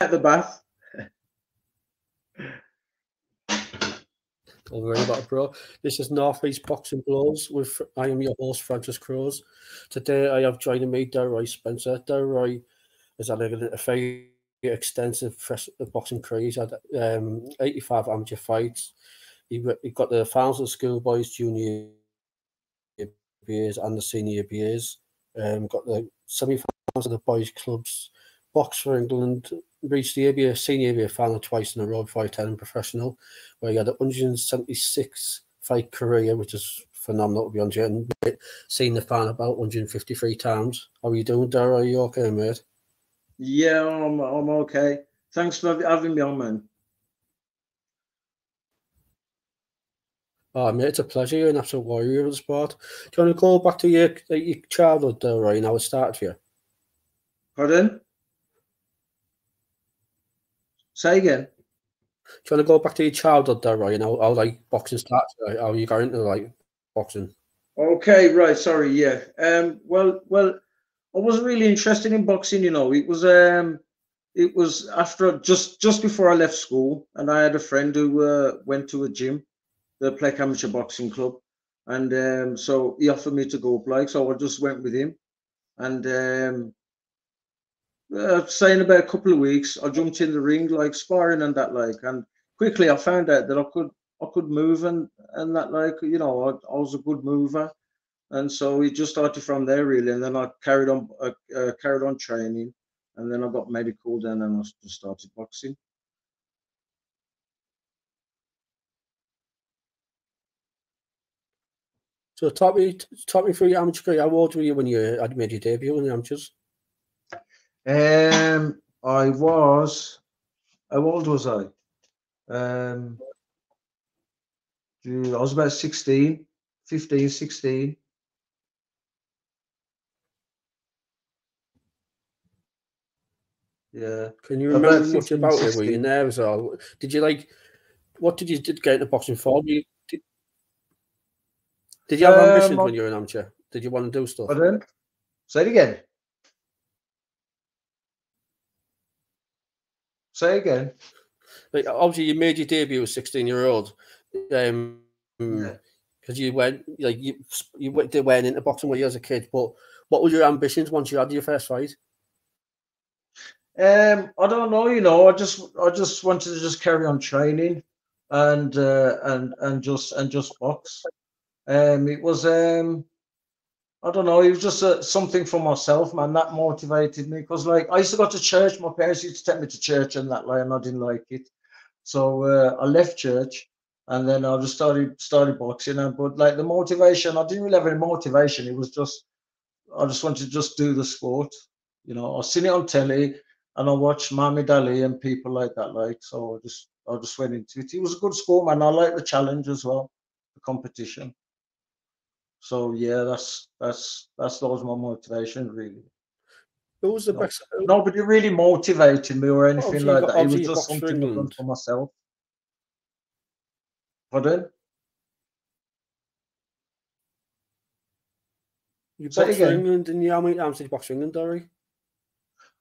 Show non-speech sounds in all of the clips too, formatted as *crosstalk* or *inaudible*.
at the bath. Don't about bro. This is Northeast Boxing Blows with I am your host, Francis Croes. Today I have joining me Delroy Spencer. Delroy has had a, very extensive boxing career. He's had um, 85 amateur fights. He, he got the finals of schoolboys, junior years, and the senior years. Um, got the semi-finals of the boys' clubs, box for England, reached the ABA senior ABA final twice in a row before he turned professional, where he had a 176 fight career, which is phenomenal to be honest. And seen the final about 153 times. How are you doing, Dara? Are you okay, mate? Yeah, I'm, I'm okay. Thanks for having me on, man. Oh, mate, it's a pleasure. You're an absolute warrior of the sport. Do you want to go back to your, your childhood, though, right? How it started for you? Pardon? Say again. Do you want to go back to your childhood there? You know, how like boxing starts? How you got into like boxing? Okay, right. Sorry, yeah. Um, well, well, I wasn't really interested in boxing. You know, it was um, it was after just just before I left school, and I had a friend who uh, went to a gym, the Pleck Amateur Boxing Club, and um, so he offered me to go play. So I just went with him, and um, uh, saying about a couple of weeks, I jumped in the ring like sparring and that like, and quickly I found out that I could I could move and and that like you know I, I was a good mover, and so it just started from there really, and then I carried on uh, uh, carried on training, and then I got medical, then and I just started boxing. So talk me talk me through your amateur career. How old were you when you had made your debut in the amateurs? Um, I was. How old was I? Um, I was about 16, 15, 16. Yeah. Can you remember about much about 16. it? Were you nervous or did you like? What did you did get into boxing for? Did you, did, did you have um, ambitions when you were an amateur? Did you want to do stuff? Pardon? Say it again. Say again. Like obviously, you made your debut as sixteen year old. Um, because you went like you you went, went into boxing when you as a kid. But what were your ambitions once you had your first fight? Um, I don't know. You know, I just I just wanted to just carry on training and uh, and and just and just box. Um, it was um I don't know. It was just uh, something for myself, man. That motivated me because, like, I used to go to church. My parents used to take me to church and that, like, and I didn't like it. So uh, I left church, and then I just started started boxing. And but like the motivation, I didn't really have any motivation. It was just I just wanted to just do the sport. You know, I seen it on telly, and I watched Muhammad Ali and people like that. Like, so I just I just went into it. It was a good sport, man. I like the challenge as well, the competition. So yeah, that's that's that's that was my motivation really. Who was the no, best? Nobody really motivated me or anything like got, that. It was just something I done for myself. Pardon? You boxed for England, and you? How many times did you box for England, Dory?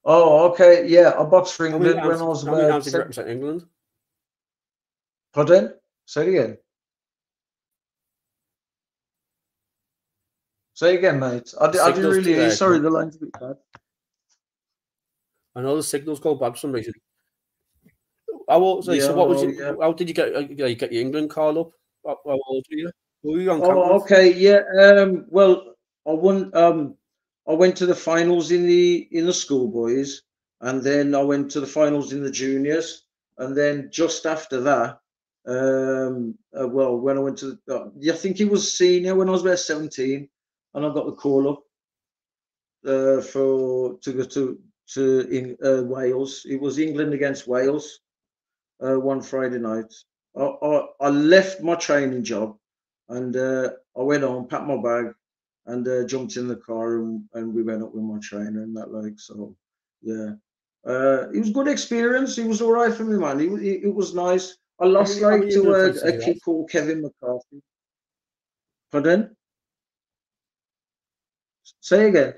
Oh, okay, yeah, I boxed for England when I was about. How many times did you represent England? Pardon? Say it again. Say again, mate. I, I didn't really hear. Sorry, the line's a bit bad. I know the signals go bad for some reason. How old, yeah, so what was you, yeah. how did you get uh, you get your England call up? How, how old were you? Were you on oh, okay, yeah. Um, well, I won. Um, I went to the finals in the in the schoolboys, and then I went to the finals in the juniors, and then just after that, um, uh, well, when I went to, the, uh, I think it was senior when I was about seventeen and I got the call up uh, for to go to to in uh, Wales. It was England against Wales uh, one Friday night. I, I, I, left my training job and uh, I went on, packed my bag, and uh, jumped in the car and, and we went up with my trainer and that like so. Yeah, uh, it was good experience. It was all right for me, man. It, it, it was nice. I lost like to a, a kid called Kevin McCarthy. Pardon? Say again.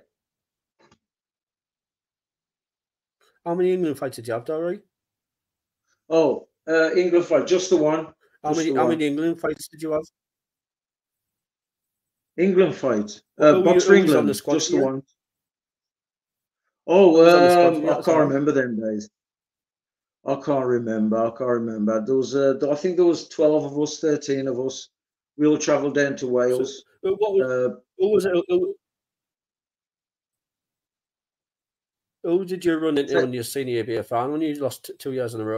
How many England fights did you have, Dory? Oh, uh, England fight, just the one. How many how one. many England fights did you have? England fight. Who Uh, were box for who on England, the squad just for the one. Oh, was on the squad um, for you I can't remember them days. I can't remember. I can't remember. There was, uh, I think there was twelve of us, thirteen of us. We all travelled down to Wales. Who, what was, Uh, who was it? Who, who did you run into in your senior ABA final when you lost two years in a row?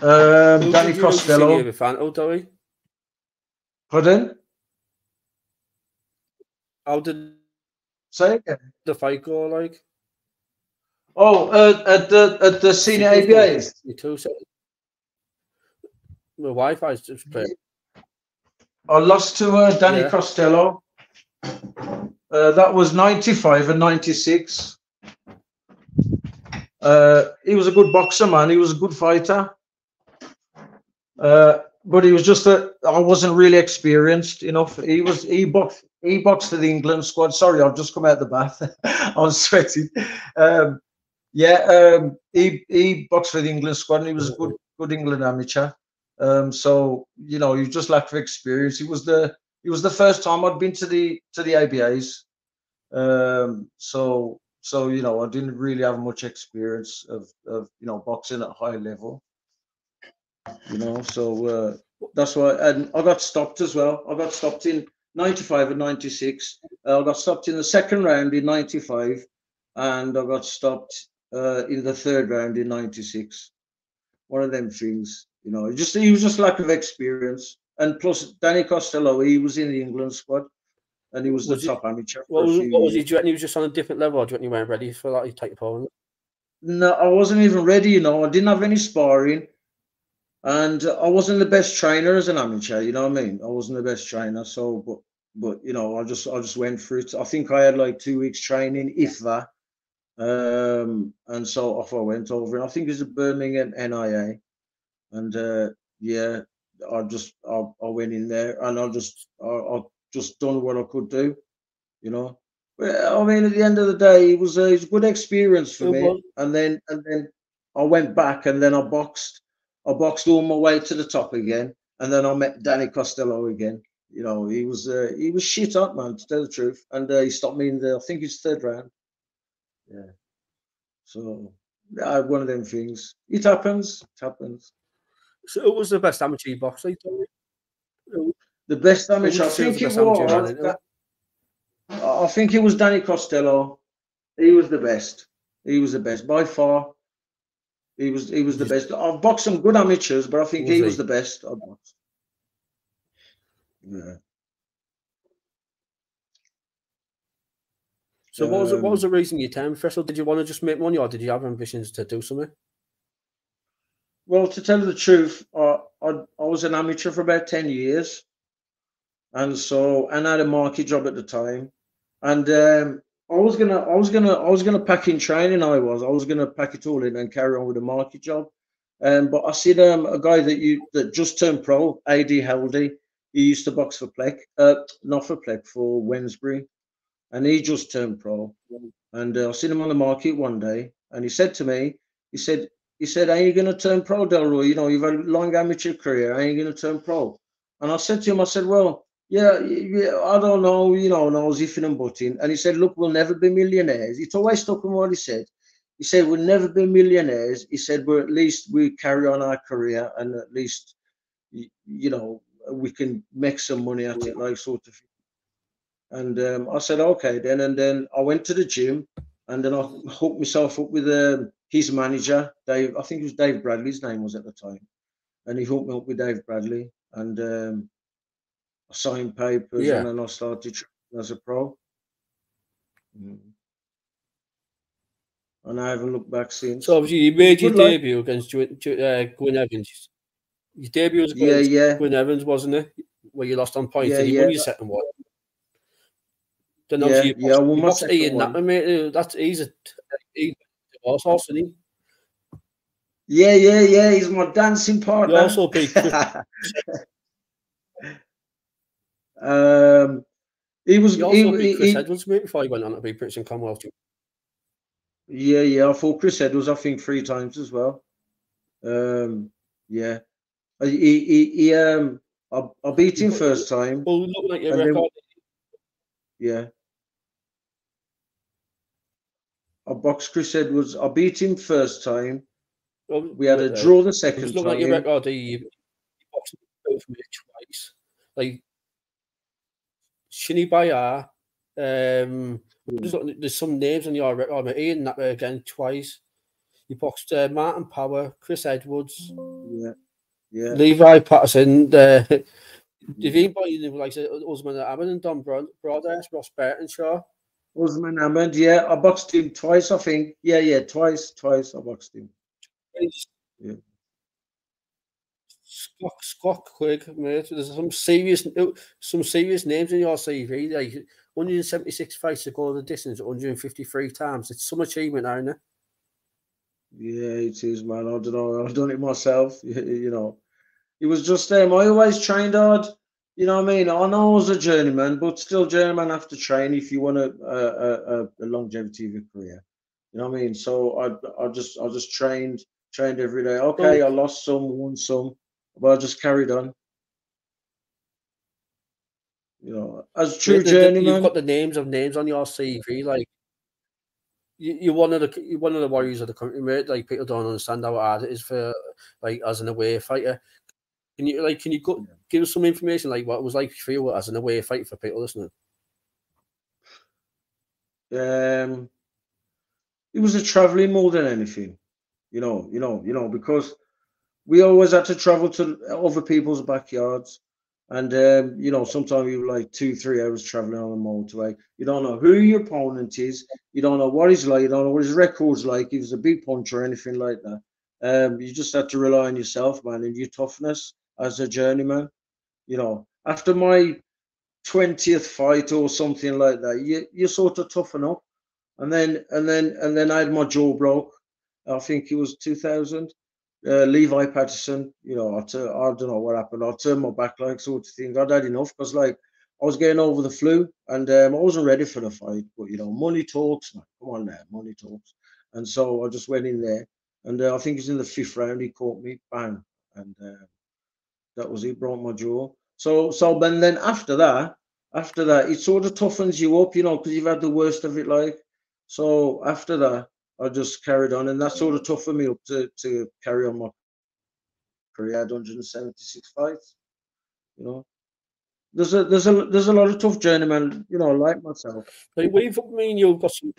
um, Who Danny did you lose the senior Costello. ABA final, Dory? Pardon? How did Say again. the fight go? Like Oh, uh, at the at the senior ABAs. You two said the Wi-Fi's just playing. I lost to uh, Danny Yeah. Costello. Uh, that was 95 and 96. Uh, he was a good boxer, man. He was a good fighter. Uh, but he was just that I wasn't really experienced enough. He was he boxed he boxed for the England squad. Sorry, I've just come out of the bath. *laughs* I'm sweating. Um, yeah, um, he he boxed for the England squad and he was a good good England amateur. Um, so you know, he just lacked of experience. He was the it was the first time I'd been to the to the ABAs. Um, so so you know, I didn't really have much experience of of you know boxing at a high level. You know, so uh, that's why, and I got stopped as well. I got stopped in '95 and '96. Uh, I got stopped in the second round in '95, and I got stopped uh, in the third round in '96 one of them things, you know. Just he was just lack of experience, and plus Danny Costello, he was in the England squad, and he was, Was the he- top amateur. What was, what was he? Do you reckon he was just on a different level, or do you reckon you weren't ready for that type of opponent? No, I wasn't even ready. You know, I didn't have any sparring, and I wasn't the best trainer as an amateur. You know what I mean? I wasn't the best trainer. So, but but you know, I just I just went through it. I think I had like two weeks training, if that. Um, and so off I went over, and I think it was a Birmingham NIA, and uh, yeah, I just I, I went in there, and I just I, I just done what I could do, you know. Well, I mean, at the end of the day, it was a, it was a good experience for me. was. And then and then I went back, and then I boxed. I boxed all my way to the top again, and then I met Danny Costello again. You know, he was uh, he was shit up, man, to tell the truth, and uh, he stopped me in the I think it's third round. Yeah. So yeah, one of them things. It happens. It happens. So who was the best amateur boxer? you told me? The best amateur. I you say was think it best amateur you ran was. I think it was Danny Costello. He was the best. He was the best by far. He was he was the best. I've boxed some good amateurs, but I think Was he he? was the best. I've boxed. Yeah. So what was it, what Um, was the reason you turned professional? Did you want to just make money, or did you have ambitions to do something? Well, to tell you the truth, I, I I was an amateur for about ten years, and so and I had a market job at the time, and um, I was gonna I was gonna I was gonna pack in training. I was I was gonna pack it all in and carry on with the market job, um, but I seen um, a guy that you that just turned pro, Ad Heldy. He used to box for Pleck, uh, not for Pleck, for Wednesbury, and he just turned pro. And uh, I seen him on the market one day, and he said to me, he said, he said, "Are you going to turn pro, Delroy? You know, you've had a long amateur career. Are you going to turn pro?" And I said to him, I said, "Well, yeah, yeah, I don't know. You know, and I was ifing and butting." And he said, "Look, we'll never be millionaires." It's always stuck in what he said. He said, "We'll never be millionaires." He said, "But at least we carry on our career, and at least, you know, we can make some money at it, like sort of." And um, I said, "Okay, then." And then I went to the gym, and then I hooked myself up with um, his manager, Dave. I think it was Dave Bradley's name was at the time, and he hooked me up with Dave Bradley, and um, I signed papers, Yeah. and then I started training as a pro. Mm. And I haven't looked back since. So obviously you made your luck. debut against uh, Gwyn Evans. Your debut was against yeah, Gwyn Evans, wasn't it? Where you lost on points Yeah, and you yeah. won your second one. Then Yeah, you yeah, I boxed, won you my boxed second Ian one. Napper, mate. uh, That's he's a he's a horse horse, he? yeah, yeah, yeah. He's my dancing partner. You also beat *laughs* um, he was. He, also beat Chris he- Edwards, mate, before he went on to be British and Commonwealth. Yeah, yeah. I fought Chris Edwards. I think three times as well. Um, yeah. Uh, He, he, he um, I, I beat him first time. Well, looking at your And then- Yeah. I boxed Chris Edwards. I beat him first time. well, We had a draw the second looking at your time. record, you, you boxed both me twice. Like Shinny Bayaar, um, Hmm. just there's some names on your record. mate. Ian Napper again twice. You boxed uh, Martin Power, Chris Edwards, Yeah, yeah. Levi Pattison. Uh, got you know, like Usman Ahmed and Don Broad- Broadhurst, Ross Burkinshaw. Usman Ahmed. Yeah, I boxed him twice. I think. Yeah, yeah, twice, twice. I boxed him. Yeah. Scott, Scott Quigg, mate. There's some serious, some serious names in your CV. Like 176 fights to go the distance, 153 times. It's some achievement, isn't it? Yeah, it is, man. I don't know. I've done it myself. You, *laughs* you know, it was just um. I always trained hard. You know what I mean? I know I was a journeyman, but still, journeyman have to train if you want a a, a, a longevity of your career. You know what I mean? So I I just I just trained trained every day. Okay, I lost some, won some, but I just carried on. You know, as true The- journeyman. You've got the names of names on your CV. Like you, you're one of the you're one of the warriors of the country, mate. Like people don't understand how hard it is for like as an away fighter. Can you like can you go, give us some information like what it was like for you as an away fighter for people listening? um it was the traveling more than anything you know you know you know because we always had to travel to other people's backyards and um you know sometimes you were like two three hours traveling on the motorway. You don't know who your opponent is you don't know what he's like you don't know what his record's like if he's a big puncher or anything like that. Um you just had to rely on yourself man and your toughness as a journeyman you know after my 20th fight or something like that you you sort of toughen up and then and then and then I had my jaw broke. I think it was 2000. Uh, Levi Pattison, you know, I, don't know what happened. I turned my back like sort of thing. I'd had enough because like I was getting over the flu and um, I wasn't ready for the fight. But you know, money talks, man. Come on now, money talks. And so I just went in there, and uh, I think it's in the fifth round. He caught me, bang, and uh, that was it. Broke my jaw. So so, but then after that, after that, it sort of toughens you up, you know, because you've had the worst of it, like. So after that, I just carried on, and that sort of toughened me up to, to carry on my career. I had 176 fights, you know. There's a there's a there's a lot of tough journeymen, you know, like myself. Like we've me and you've got some.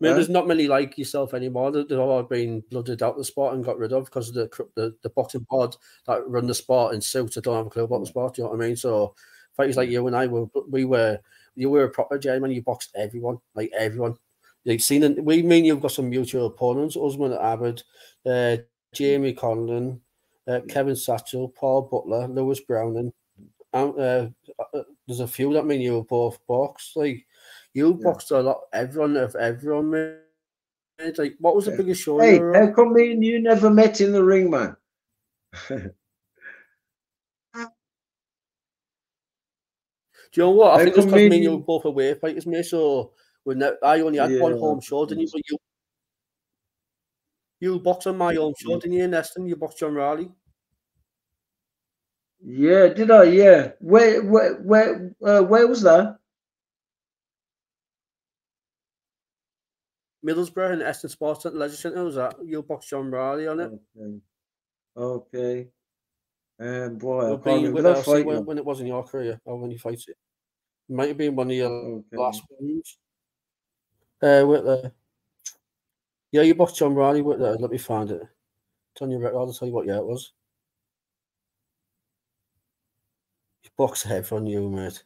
I mean, Yeah. there's not many like yourself anymore. They- They've all been blooded out the sport and got rid of because of the, the the boxing board that run the sport in suits that don't have a clue about the sport. You know what I mean? So fighters like you and I were we were you were a proper gentleman. You boxed everyone, like everyone. You've seen it, we mean you've got some mutual opponents: Usman Ahmed, uh, Jamie Conlon, uh, Kevin Satchell, Paul Butler, Lewis Browning. Um, uh, uh, there's a few that mean you were both boxed. Like you Yeah. boxed a lot. Everyone of everyone. Mate. Like what was the biggest show? Hey, you were on? how come me and you never met in the ring, man? Do you know what? I think it's because me and you were both away fighters, mate. So we ne- I only had one home show, didn't you? But you, you boxed on my home show, didn't you, in Eston? You boxed John Riley. Yeah, did I? Yeah. Where where where uh, where was that? Middlesbrough and Eston Sports Leisure Centre. Was that you box John Riley on it? Okay. Okay. Um, boy, I can't remember that fight. when, when it was in your career or when you fight it. Might have been one of your Okay. last ones. Uh, with the yeah, you boxed John Riley with the. Let me find it. It's on your record. I'll tell you what year it was. You boxed everyone, you mate.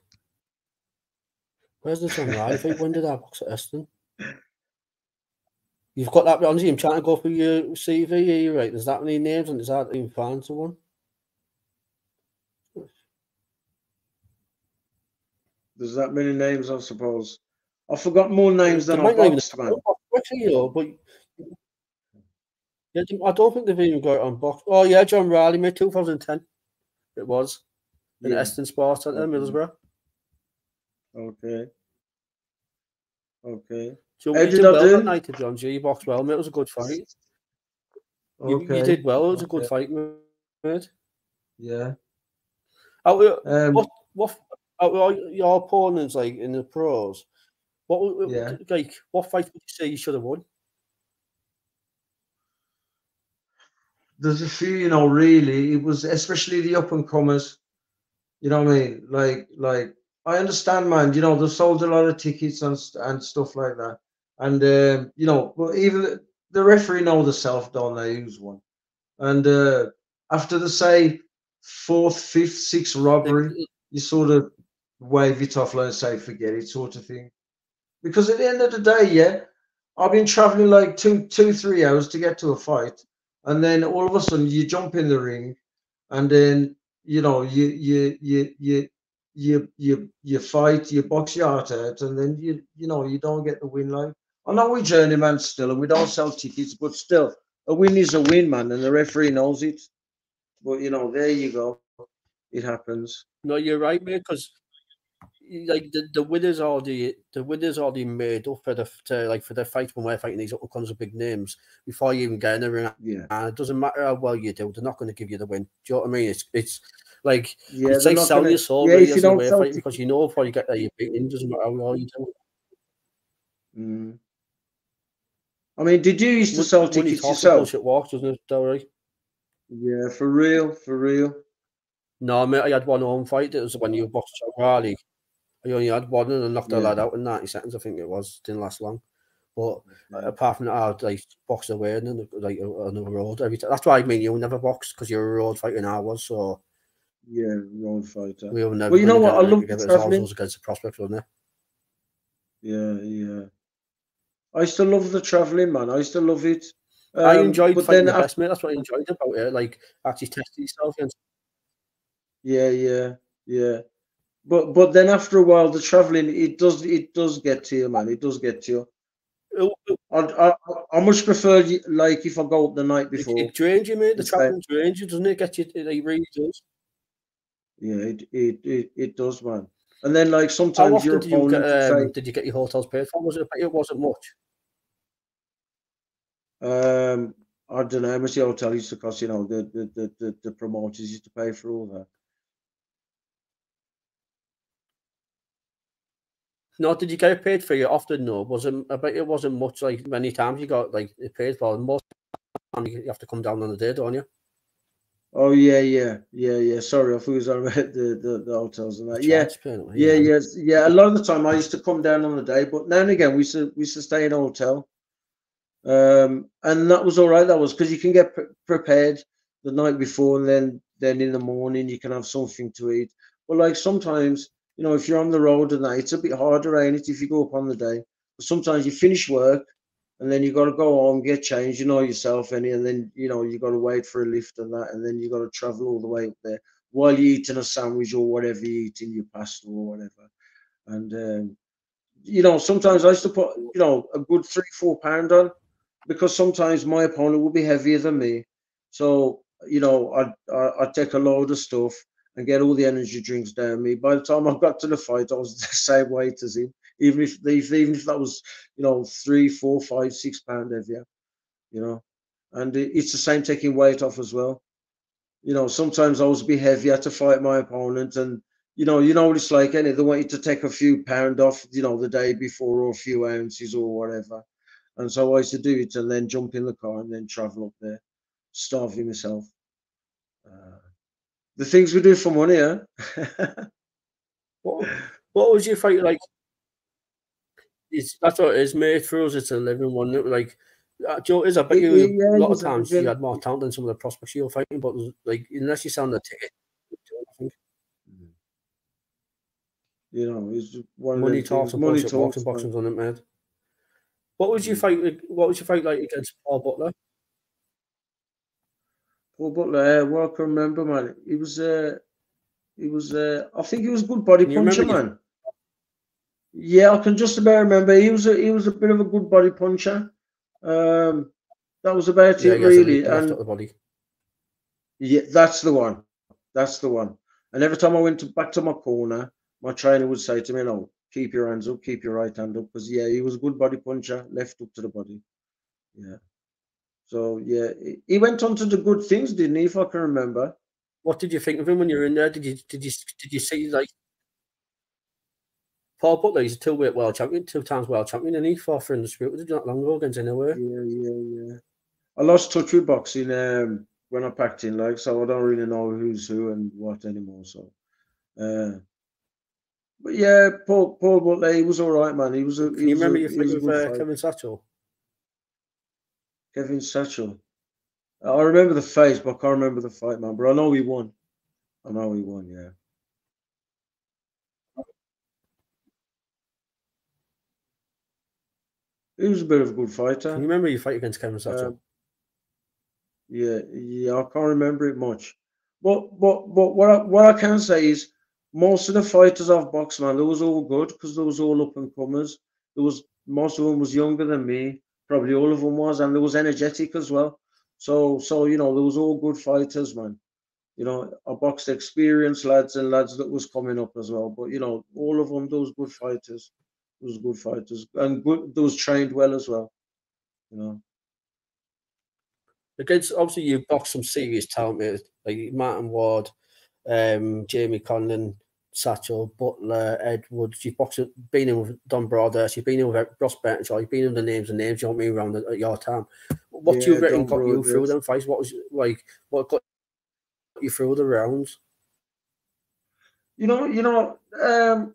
Where's the John Riley fight? When did I box at Eston? *laughs* You've got that on you. I'm trying to go through your CV. Are you right? There's that many names, and it's hard to even find someone. There's that many names, I suppose. I forgot more names than I might not even boxed, man. You but yeah, I don't think they've even got it on box. Oh yeah, John Riley, mate, 2010. It was in Yeah. Eston Sports Centre. Middlesbrough. Mm-hmm. Okay. Okay. So you did well do? that night John G. You boxed well, mate. It was a good fight. You, Okay. you did well. It was a good fight, mate. Yeah. Out Um, what what out your opponents like in the pros? What Yeah. like what fight would you say you should have won? there's a few, you know, really. It was especially the up and comers. You know what I mean? Like, like I understand, man. You know, they sold a lot of tickets and and stuff like that. And um, you know, but even the, referee know the self, don't they? Who's won? And uh, after the say fourth, fifth, sixth robbery, you sort of wave it off like say forget it, sort of thing. Because at the end of the day, yeah, I've been traveling like two, two, three hours to get to a fight, and then all of a sudden you jump in the ring, and then you know you you you you you you you fight, you box your heart out, and then you you know you don't get the win. Like I know we journeyman still, and we don't sell tickets, but still a win is a win, man, and the referee knows it. But you know, there you go, it happens. No, you're right, mate. Because like the, the winners already the winners already made up for the to, like for the fight when we're fighting these up kinds of big names before you even get in the ring. Yeah, And it doesn't matter how well you do, they're not going to give you the win. Do you know what I mean? It's it's like yeah. it's like selling gonna- your soul yeah, really you as a don't way of sell because you know before you get there you're beaten. Doesn't matter how well you do. Mm. I mean, did you used to Mon- sell tickets talks, yourself? bullshit walks, doesn't it, Delroy? Yeah, for real, for real. No, mate, I had one home fight. It was when you boxed Charlie. I only had one and I knocked the Yeah. lad out in 90 seconds, I think it was. Didn't last long. But apart from that, I'd like box away and then like on the road every time. That's why I mean you'll never box because you're a road fighter and I was, so Yeah, road fighter. we were never. Well, you know what? I love together. the It was always travelling. us against the prospect, wasn't it? Yeah, yeah. I used to love the traveling, man. I used to love it. I Um, enjoyed but fighting then the best, mate. That's what I enjoyed about it. Like actually testing yourself against. Yeah, yeah, yeah. But but then after a while, the traveling it does it does get to you, man. It does get to you. It, it, I I, I much prefer like if I go up the night before. it drains you, mate. The traveling drains you, doesn't it? Get you. It, it really does. Yeah, it, it it it does, man. And then like How sometimes your often did you get? Um, did you get your hotels paid for? Was it? It wasn't much. Um, I don't know how much the hotel used to cost. You know, the the the the, the promoters used to pay for all that. No, did you get it paid for you often? No, it? I bet it wasn't much. Like many times you got like it paid for. Most you have to come down on the day, don't you? Oh yeah, yeah, yeah, yeah. Sorry, I thought it was on about *laughs* the, the the hotels and that. Yeah, payment, yeah, yeah. A lot of the time, I used to come down on the day, but now and again, we used to we used to stay in a hotel, um, and that was all right. That was because you can get pre- prepared the night before, and then then in the morning you can have something to eat. But like sometimes, you know, if you're on the road and that, it's a bit harder, ain't it? If you go up on the day, but sometimes you finish work. And then you got to go home, get changed, you know yourself, any, and then you know you got to wait for a lift and that, and then you got to travel all the way up there while you're eating a sandwich or whatever you're eating, your pasta or whatever. And um, you know, sometimes I used to put, you know, a good three, four pound on because sometimes my opponent will be heavier than me. So, you know, I'd, I- I'd take a load of stuff and get all the energy drinks down me. By the time I got to the fight, I was *laughs* the same weight as him, even if, even if that was, you know, three, four, five, six pound heavier, you know. And it- it's the same taking weight off as well you know, sometimes I was be heavier to fight my opponent, and you know, you know what it's like, and they want you to take a few pound off, you know, the day before or a few ounces or whatever. And so I used to do it, and then jump in the car and then travel up there, starving myself. Uh, the things we do for money, huh? *laughs* What, what was your fight like? It's, that's what it is, mate. For us, it's a living one. Like, uh, Joe is. I bet you yeah, a lot of times you had more talent than some of the prospects you're fighting, but like, unless you sell the ticket, you know, it's one money talks and Money bullshit walks and boxing's on it, mate. What was your fight? What was your fight like against Paul Butler? Paul Butler, uh, well, I can remember, man. He was, uh, he was, uh, I think he was a good body puncher, man. Yeah, I can just about remember. He was, a, he was a bit of a good body puncher. Um, that was about Yeah, it, really. And the body. yeah, that's the one. That's the one. And every time I went to, back to my corner, my trainer would say to me, "No, keep your hands up, keep your right hand up. Because yeah, he was a good body puncher, left up to the body. Yeah. So yeah, he went on to the good things, didn't he? If I can remember. What did you think of him when you were in there? Did you did you did you see like Paul Butler? He's a two weight world champion, two times world champion, and he fought for in the spirit was not long ago against Inoue. Yeah, yeah, yeah. I lost touch with boxing um, when I packed in, like, so I don't really know who's who and what anymore. So, uh, but yeah, Paul Paul Butler, he was all right, man. He was. A, he Can you remember a, your fight with uh. Kevin Satchell? Kevin Satchell. I remember the face, but I can't remember the fight, man. But I know he won. I know he won. Yeah. He was a bit of a good fighter. Can you remember your fight against Kevin Satchell? Um, Yeah, yeah, I can't remember it much. But but but what I, what I can say is most of the fighters I've boxed, man, was all good because was all up and comers. There was most of them was younger than me, probably all of them was, and they was energetic as well. So so you know, there was all good fighters, man. You know, I boxed experienced lads and lads that was coming up as well. But you know, all of them, those good fighters, those good fighters, and good, those trained well as well. You know. against obviously you boxed some serious talent like Martin Ward, um, Jamie Conlon, Satchell, Butler, Edwards. You've boxed, been in with Don Broadhurst, you've been in with Ross Burkinshaw, you've been in the names and names. You want me around at, at your time. What do you reckon got you through them fights? What was like? What got you through the rounds? You know, you know, um,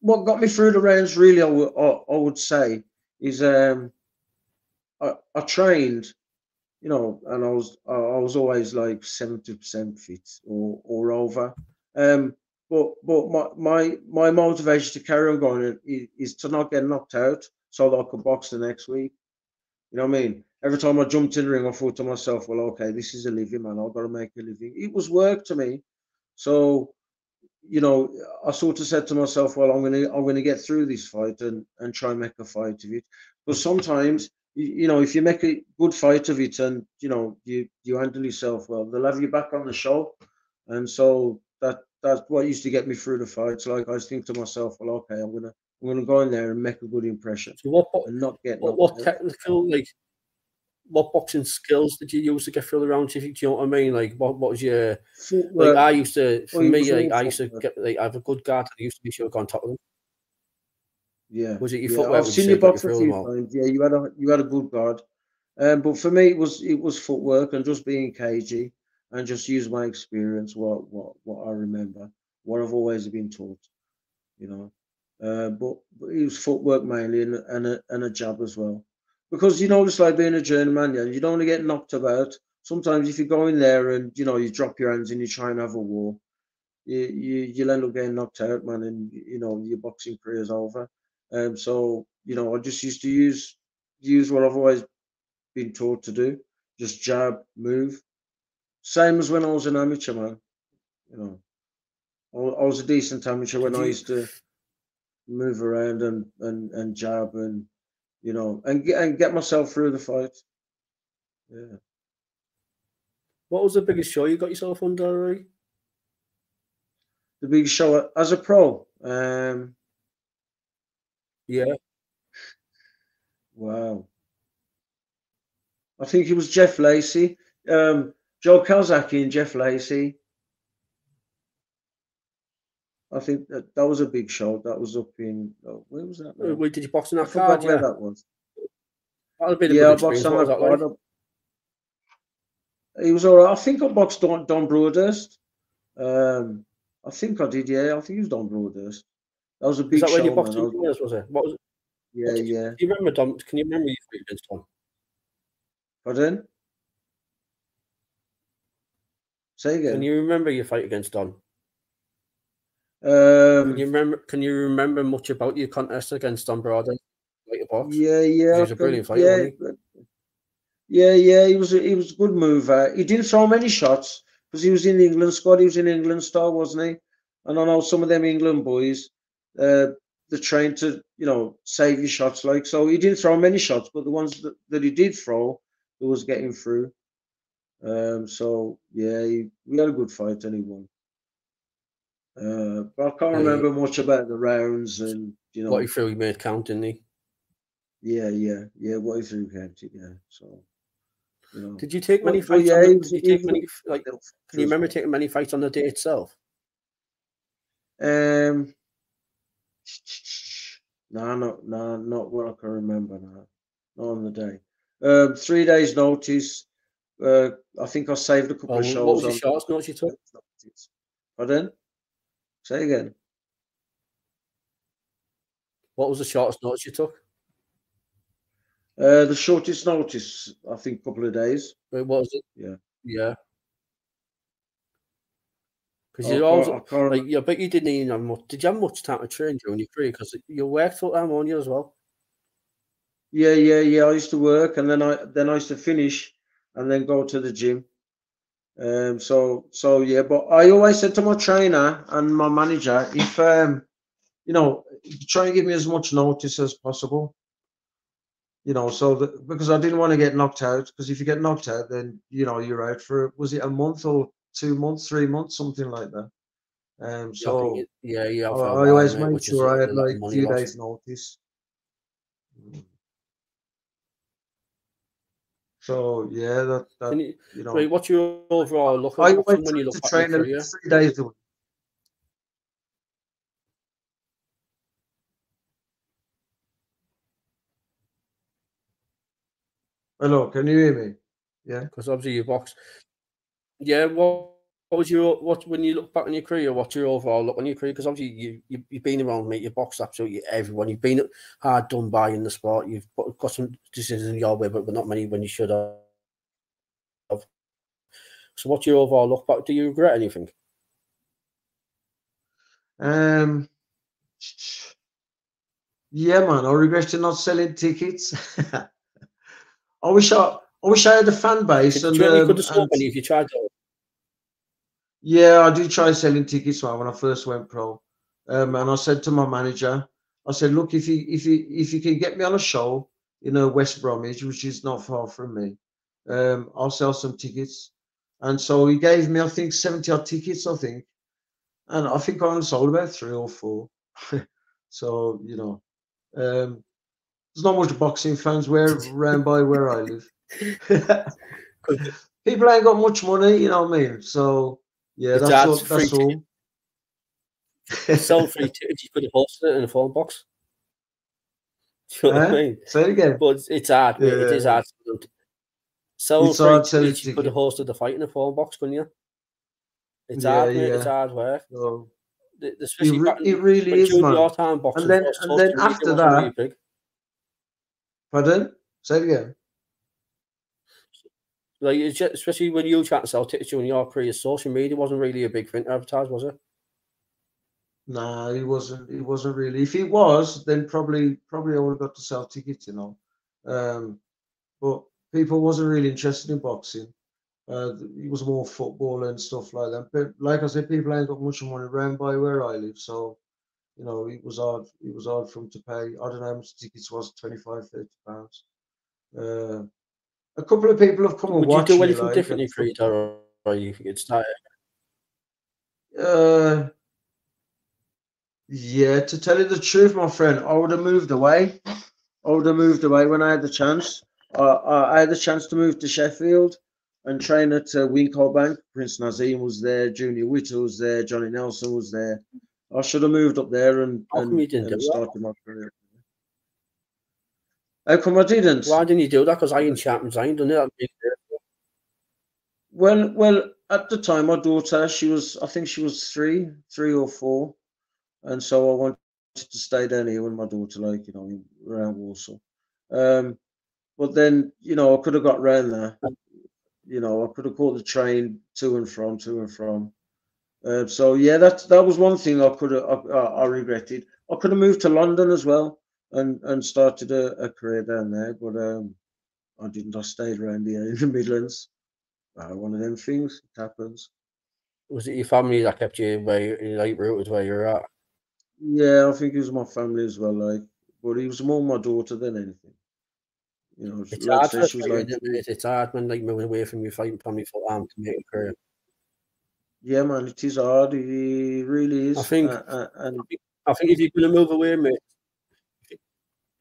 what got me through the rounds really, I would, I, I would say, is um, I, I trained, you know, and I was I, I was always like seventy percent fit or or over. Um, but but my my my motivation to carry on going is, is to not get knocked out, so that I could box the next week. You know what I mean? Every time I jumped in the ring, I thought to myself, well, okay, this is a living, man. I've got to make a living. It was work to me. So, you know, I sort of said to myself, well, I'm gonna I'm gonna get through this fight and and try and make a fight of it. But sometimes, you, know, if you make a good fight of it and you know you you handle yourself well, they'll have you back on the show. And so that that's what used to get me through the fights. Like I think to myself, well, okay, I'm gonna I'm gonna go in there and make a good impression So what and not get what, what technical like what boxing skills did you use to get through the rounds? Do you know what I mean? Like what, what was your like I used to for me like I used to get like I have a good guard I used to be sure to go on top of them. Yeah, Was it your yeah. footwork I've seen you box a few times. Yeah, you had a you had a good guard. Um, but for me, it was it was footwork and just being cagey and just use my experience, what what what I remember, what I've always been taught, you know. Uh, but, but it was footwork mainly and and a, and a jab as well, because you know it's like being a journeyman. Yeah, you don't want to get knocked about. Sometimes if you go in there and you know you drop your hands and you try and have a war, you you you'll end up getting knocked out, man, and you know your boxing career's over. Um, so you know, I just used to use use what I've always been taught to do, just jab, move. Same as when I was an amateur, man. You know, I, I was a decent amateur when I used to move around and and and jab and you know and get and get myself through the fight. Yeah. What was the biggest show you got yourself under? Rory? The biggest show as a pro. Um, Yeah, Wow. I think it was Jeff Lacy, um, Joe Calzaghe and Jeff Lacy. I think that, that was a big show. That was up in oh, where was that? now? where did you box in I that forgot card? where Yeah, that was. that'd been a Yeah, I boxed on that that like? card. He was all right. I think I boxed Don, Don Broadhurst. Um, I think I did. Yeah, I think it was Don Broadhurst. That was a big that when you show, boxed. Was- was it? What was it? yeah, yeah. Do you remember Don? Can you remember fight against Don? Pardon? Say again. Can you remember your fight against Don? um, Can you remember? Can you remember much about your contest against Don Broader? Like a box? Yeah, yeah. He was a brilliant fighter, Yeah, wasn't but- yeah, yeah. He was a, he was a good mover. He didn't throw many shots because he was in the England squad. He was in England star, wasn't he? And I know some of them England boys, uh, they're trained to you know save your shots. Like so, he didn't throw many shots, but the ones that, that he did throw, he was getting through. Um, so yeah, he, we had a good fight and he won. Uh, but I can't remember much about the rounds and you know what he threw, he made count, didn't he? Yeah, yeah, yeah. What he threw counted, yeah. So, you know. Did you take many Well, fights? yeah, the, did you take many, like, can you remember taking many fights on the day itself? Um, no, no, no, not what I can remember now. Not on the day. Um, three days notice. Uh, I think I saved a couple Or of shows. Oh, what was the shortest notice you took? Pardon? Say again. What was the shortest notice you took? Uh, the shortest notice, I think, a couple of days. Wait, What was it? Yeah. Yeah. Because you always I can't like, yeah, but you didn't even have much. Did you have much time to train during your career? Because you worked full time on you as well. Yeah, yeah, yeah. I used to work, and then I then I used to finish, and then go to the gym. Um, so so yeah, but I always said to my trainer and my manager, if um, you know, try and give me as much notice as possible. You know, so that because I didn't want to get knocked out. Because if you get knocked out, then you know you're out for was it a month or two months, three months, something like that. Um, Yeah, I think so yeah, yeah. I, I always made sure I had like a few days notice. Mm. So yeah, that that you, you know, right, what's your overall look I always when you look to train your at career? least three days a week. Hello, can you hear me? Yeah. Because obviously you box. Yeah, what, what was your what when you look back on your career? What's your overall look on your career? Because obviously you, you you've been around, mate. You've boxed absolutely everyone. You've been hard done by in the sport. You've got some decisions in your way, but, but not many when you should have. So, what's your overall look back? Do you regret anything? Um. Yeah, man. I regret not selling tickets. *laughs* I wish I, I wish I had a fan base. Did And, really um, could have many if you tried to? Yeah, I did try selling tickets when I first went pro. Um, and I said to my manager, I said, look, if you if you if you can get me on a show in uh, West Bromwich, which is not far from me, um, I'll sell some tickets. And so he gave me, I think, 70 odd tickets, I think. And I think I only sold about three or four. *laughs* so, you know, um, there's not much boxing fans where around by where I live. *laughs* *laughs* People ain't got much money, you know what I mean? So, yeah, that's, hard all, free that's all. Sell free tickets. You could have hosted it in a phone box. *laughs* Do you know what Huh? I mean? Say it again. But it's, hard. mate. It is hard. to- Sell It's free hard tickets. You could have hosted the fight in a phone box, couldn't you? It's Yeah, hard, mate. It's hard work. So, The- the- it, re- it really is, man. your time boxing, then- and then after that-. Pardon? Say it again. Like just, especially when you try to sell tickets during your career, social media wasn't really a big thing to advertise, was it? Nah, it wasn't. It wasn't really. If it was, then probably probably I would have got to sell tickets, you know. Um, but people wasn't really interested in boxing. Uh, it was more football and stuff like that. But like I said, people ain't got much money around by where I live, so you know it was hard. It was hard for them to pay. I don't know how much tickets was 25, 30 pounds. Uh, a couple of people have come and Would you do anything like, differently, Creed, or, or you could start? Uh, yeah, to tell you the truth, my friend, I would have moved away. I would have moved away when I had the chance. I, I, had the chance to move to Sheffield and train at uh, Wincobank. Prince Naseem was there, Junior Witter was there, Johnny Nelson was there. I should have moved up there and, and, didn't and started my career. How come I didn't? Why didn't you do that? Because I Iron Chapman's Iron done it. Well, well, at the time, my daughter, she was, I think she was three, three or four, and so I wanted to stay down here with my daughter, like you know, around Walsall. Um, but then, you know, I could have got round there. You know, I could have caught the train to and from, to and from. Uh, so yeah, that that was one thing I could have, I, I I regretted. I could have moved to London as well and and started a, a career down there, but um, I didn't. I stayed around here in the Midlands. Uh, one of them things. It happens. Was it your family that kept you where you- route was where you're at? Yeah, I think it was my family as well. Like, but it was more my daughter than anything. You know, It's like hard, for was like, it? it's hard when like moving away from your fighting family full time to make a career. yeah, man, it is hard. It really is. I think, uh, uh, and I think if you're to move away, mate,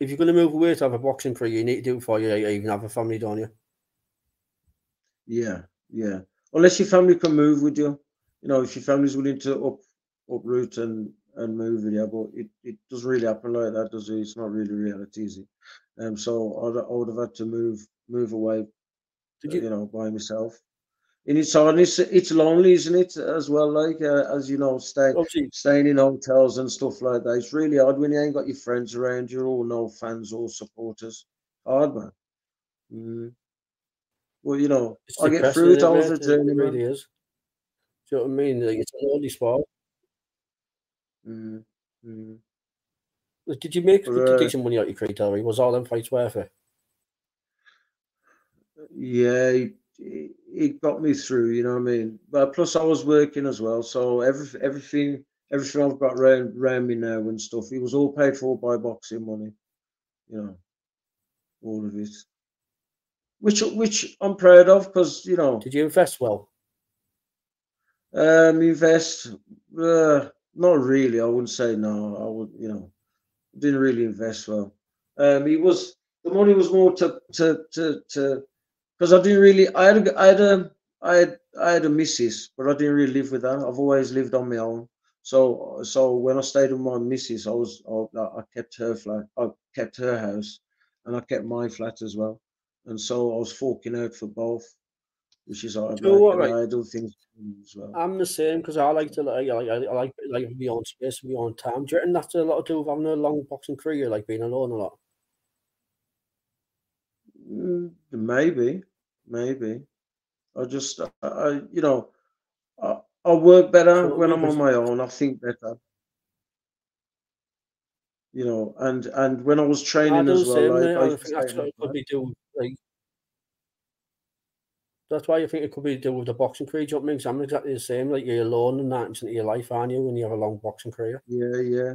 if you're going to move away to have a boxing career, you need to do it before you even have a family, don't you? Yeah, yeah. Unless your family can move with you, you know, if your family's willing to up uproot and and move with you, but it, it doesn't really happen like that, does it? It's not really reality, is it? Um, so I'd, I would have had to move move away, uh, you? you know, by myself. And it's hard. It's it's lonely, isn't it? As well, like uh, as you know, stay, Obviously, staying in hotels and stuff like that. It's really hard when you ain't got your friends around. You're all no fans or supporters. Hard man. Mm. Well, you know, it's I get through it. isn't I it, was a mate? It really is. Do you know what I mean? Like, it's a lonely sport. Mm, mm. Did you make But, did uh, decent money out your career, Derry? Was all them fights worth it? Yeah, it, got me through. You know what I mean. But plus, I was working as well, so every everything everything I've got round round me now and stuff, it was all paid for by boxing money. You know, all of it. Which which I'm proud of because you know Did you invest well? Um, invest? Uh, not really. I wouldn't say no. I would, you know, didn't really invest well. Um, it was the money was more to to to to because I didn't really. I had a, I had a I had I had a missus, but I didn't really live with her. I've always lived on my own. So so when I stayed with my missus, I was I, I kept her flat. I kept her house, and I kept my flat as well. And so I was forking out for both, which is hard. You know what, right? I do things as well. I'm the same because I like to like I like I like like my own space, my own time. Do you reckon that's a lot to do with having a long boxing career, like being alone a lot? Mm, Maybe, maybe. I just, I, I you know, I, I work better So when I'm on my own. I think better. You know, and and when I was training do as well, same, like. I I think that's what it could be doing. like. That's why I think it could be to do with the boxing career. Do you know what I mean? 'Cause I'm exactly the same. Like you're alone in that percent of your life, aren't you? When you have a long boxing career. Yeah, yeah,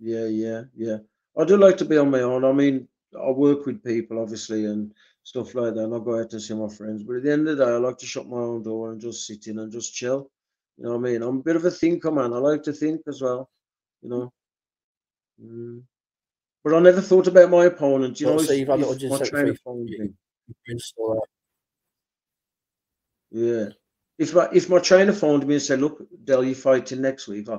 yeah, yeah, yeah. I do like to be on my own. I mean, I work with people, obviously, and stuff like that, and I go out to see my friends. But at the end of the day, I like to shut my own door and just sit in and just chill. You know what I mean? I'm a bit of a thinker, man. I like to think as well. You know. Mm. But I never thought about my opponent. You Well, know, if, you've had if my 173 trainer phoned me. You're still there. Yeah. If my if my trainer phoned me and said, "Look, Del, you're fighting next week," I,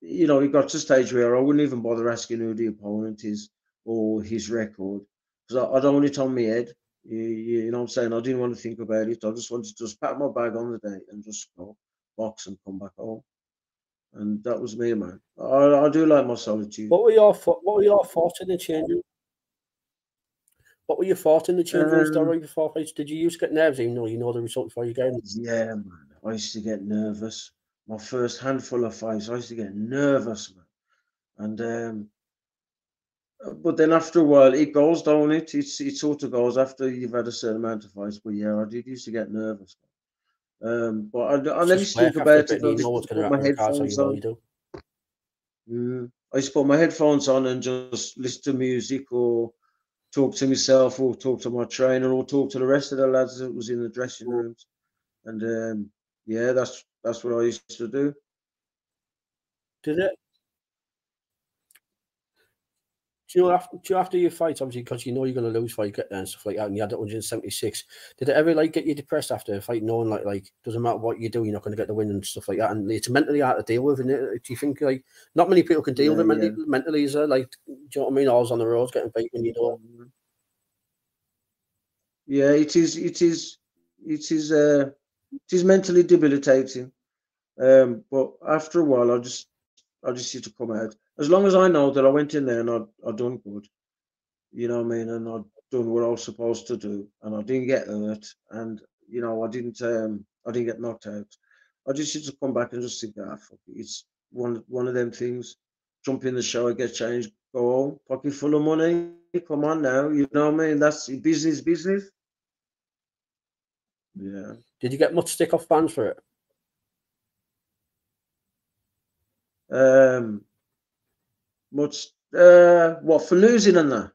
you know, it got to a stage where I wouldn't even bother asking who the opponent is or his record because I, I don't want it on my head. You, you, you know what I'm saying? I didn't want to think about it. I just wanted to just pack my bag on the day and just go box and come back home. And that was me, man. I, I do like my solitude. What were your what were your thoughts in the changing? What were your thoughts in the changing Um, story before fights? Did you used to get nerves even though you know the result before you go in? Yeah, man. I used to get nervous. My first handful of fights, I used to get nervous, man. And um, but then after a while, it goes, don't it? It's it sort of goes after you've had a certain amount of fights. But yeah, I did used to get nervous. Um, but I, I It's never just think work after a about it. I you just know what's put going to my happen car, so you headphones know on. you do. Mm. I used to put my headphones on and just listen to music or talk to myself or talk to my trainer or talk to the rest of the lads that was in the dressing rooms. And um, yeah, that's that's what I used to do. Did it? Do you know after, do you know after your fight, obviously, because you know you're going to lose fight get there and stuff like that, and you had it 176. Did it ever like get you depressed after a fight, knowing like like doesn't matter what you do, you're not going to get the win and stuff like that, and it's mentally hard to deal with. And do you think like not many people can deal with it Yeah, mentally? Is there like do you know what I mean? Always on the roads getting beat when you don't. Yeah, it is. It is. It is. Uh, it is mentally debilitating. Um, but after a while, I just, I just need to come out. As long as I know that I went in there and I, I done good, you know what I mean, and I done what I was supposed to do, and I didn't get hurt, and you know I didn't, um, I didn't get knocked out. I just used to come back and just think, ah, fuck it. It's one, one of them things. Jump in the shower, get changed, go home, pocket full of money. Come on now, you know what I mean? That's business, business. Yeah. Did you get much stick off fans for it? Um, much uh, what for losing and that?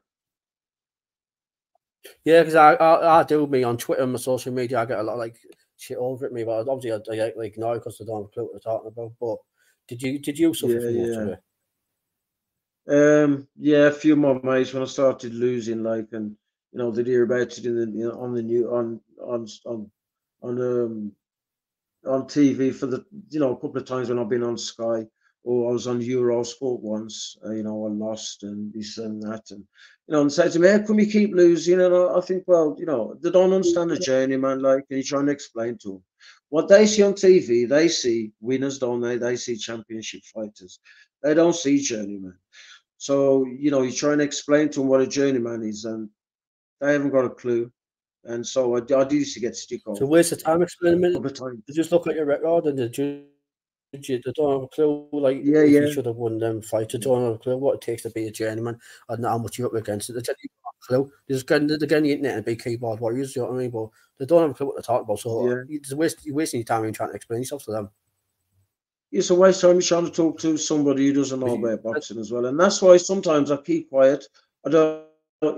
Yeah, because I, I I do me on Twitter and my social media. I get a lot of, like shit over at me, but obviously I, I like ignore because I don't have a clue what they're talking about. But did you did you suffer Yeah, from yeah. Um, yeah, a few my mates when I started losing, like, and you know, they'd hear about it in the you know, on the new on on on on um on TV for the you know a couple of times when I've been on Sky or I was on Eurosport once. Uh, you know, I lost and this and that, and you know, and say to me, "How come you keep losing?" And I, I think, well, you know, they don't understand the journey, man. Like, and you're trying to explain to them what they see on TV. They see winners, don't they? They see championship fighters. They don't see journeyman. So, you know, you try and explain to them what a journeyman is, and they haven't got a clue. And so I, I do used to get stick off So where's the time experiment? all the time. They just look at your record and the they don't have a clue. Like, Yeah, yeah. you should have won them fights. They don't have a clue what it takes to be a journeyman and how much you're up against. They you have a clue. They just get, they get on the internet and be keyboard warriors, you know what I mean? But they don't have a clue what they're talking about. So uh, Yeah. you just waste, you're wasting your time in trying to explain yourself to them. It's a waste of time you're trying to talk to somebody who doesn't know about boxing as well. And that's why sometimes I keep quiet. I don't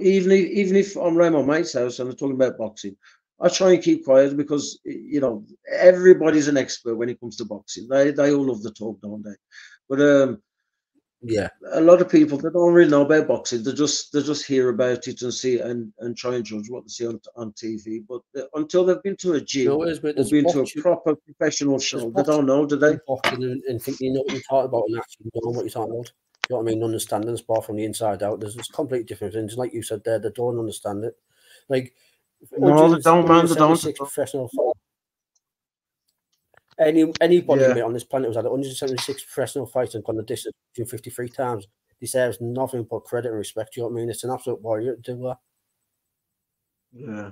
even if, even if I'm around my mate's house and they're talking about boxing, I try and keep quiet because you know everybody's an expert when it comes to boxing. They they all love the talk, don't they? But um Yeah. a lot of people they don't really know about boxing. They just they just hear about it and see and and try and judge what they see on on TV. But uh, until they've been to a You gym know what it is, or been to a proper professional show, they don't know, do they? boxing and, and think you know what you're talking about and actually know what you're talking about. You know what I mean? Understanding the sport from the inside out. There's just completely different things. Like you said there, they don't understand it. Like No, they don't, man, they don't. 176 professional Any anybody Yeah. on this planet was at 176 professional fights and gone the distance 253 times deserves nothing but credit and respect. You know what I mean? It's an absolute warrior to do that. Yeah.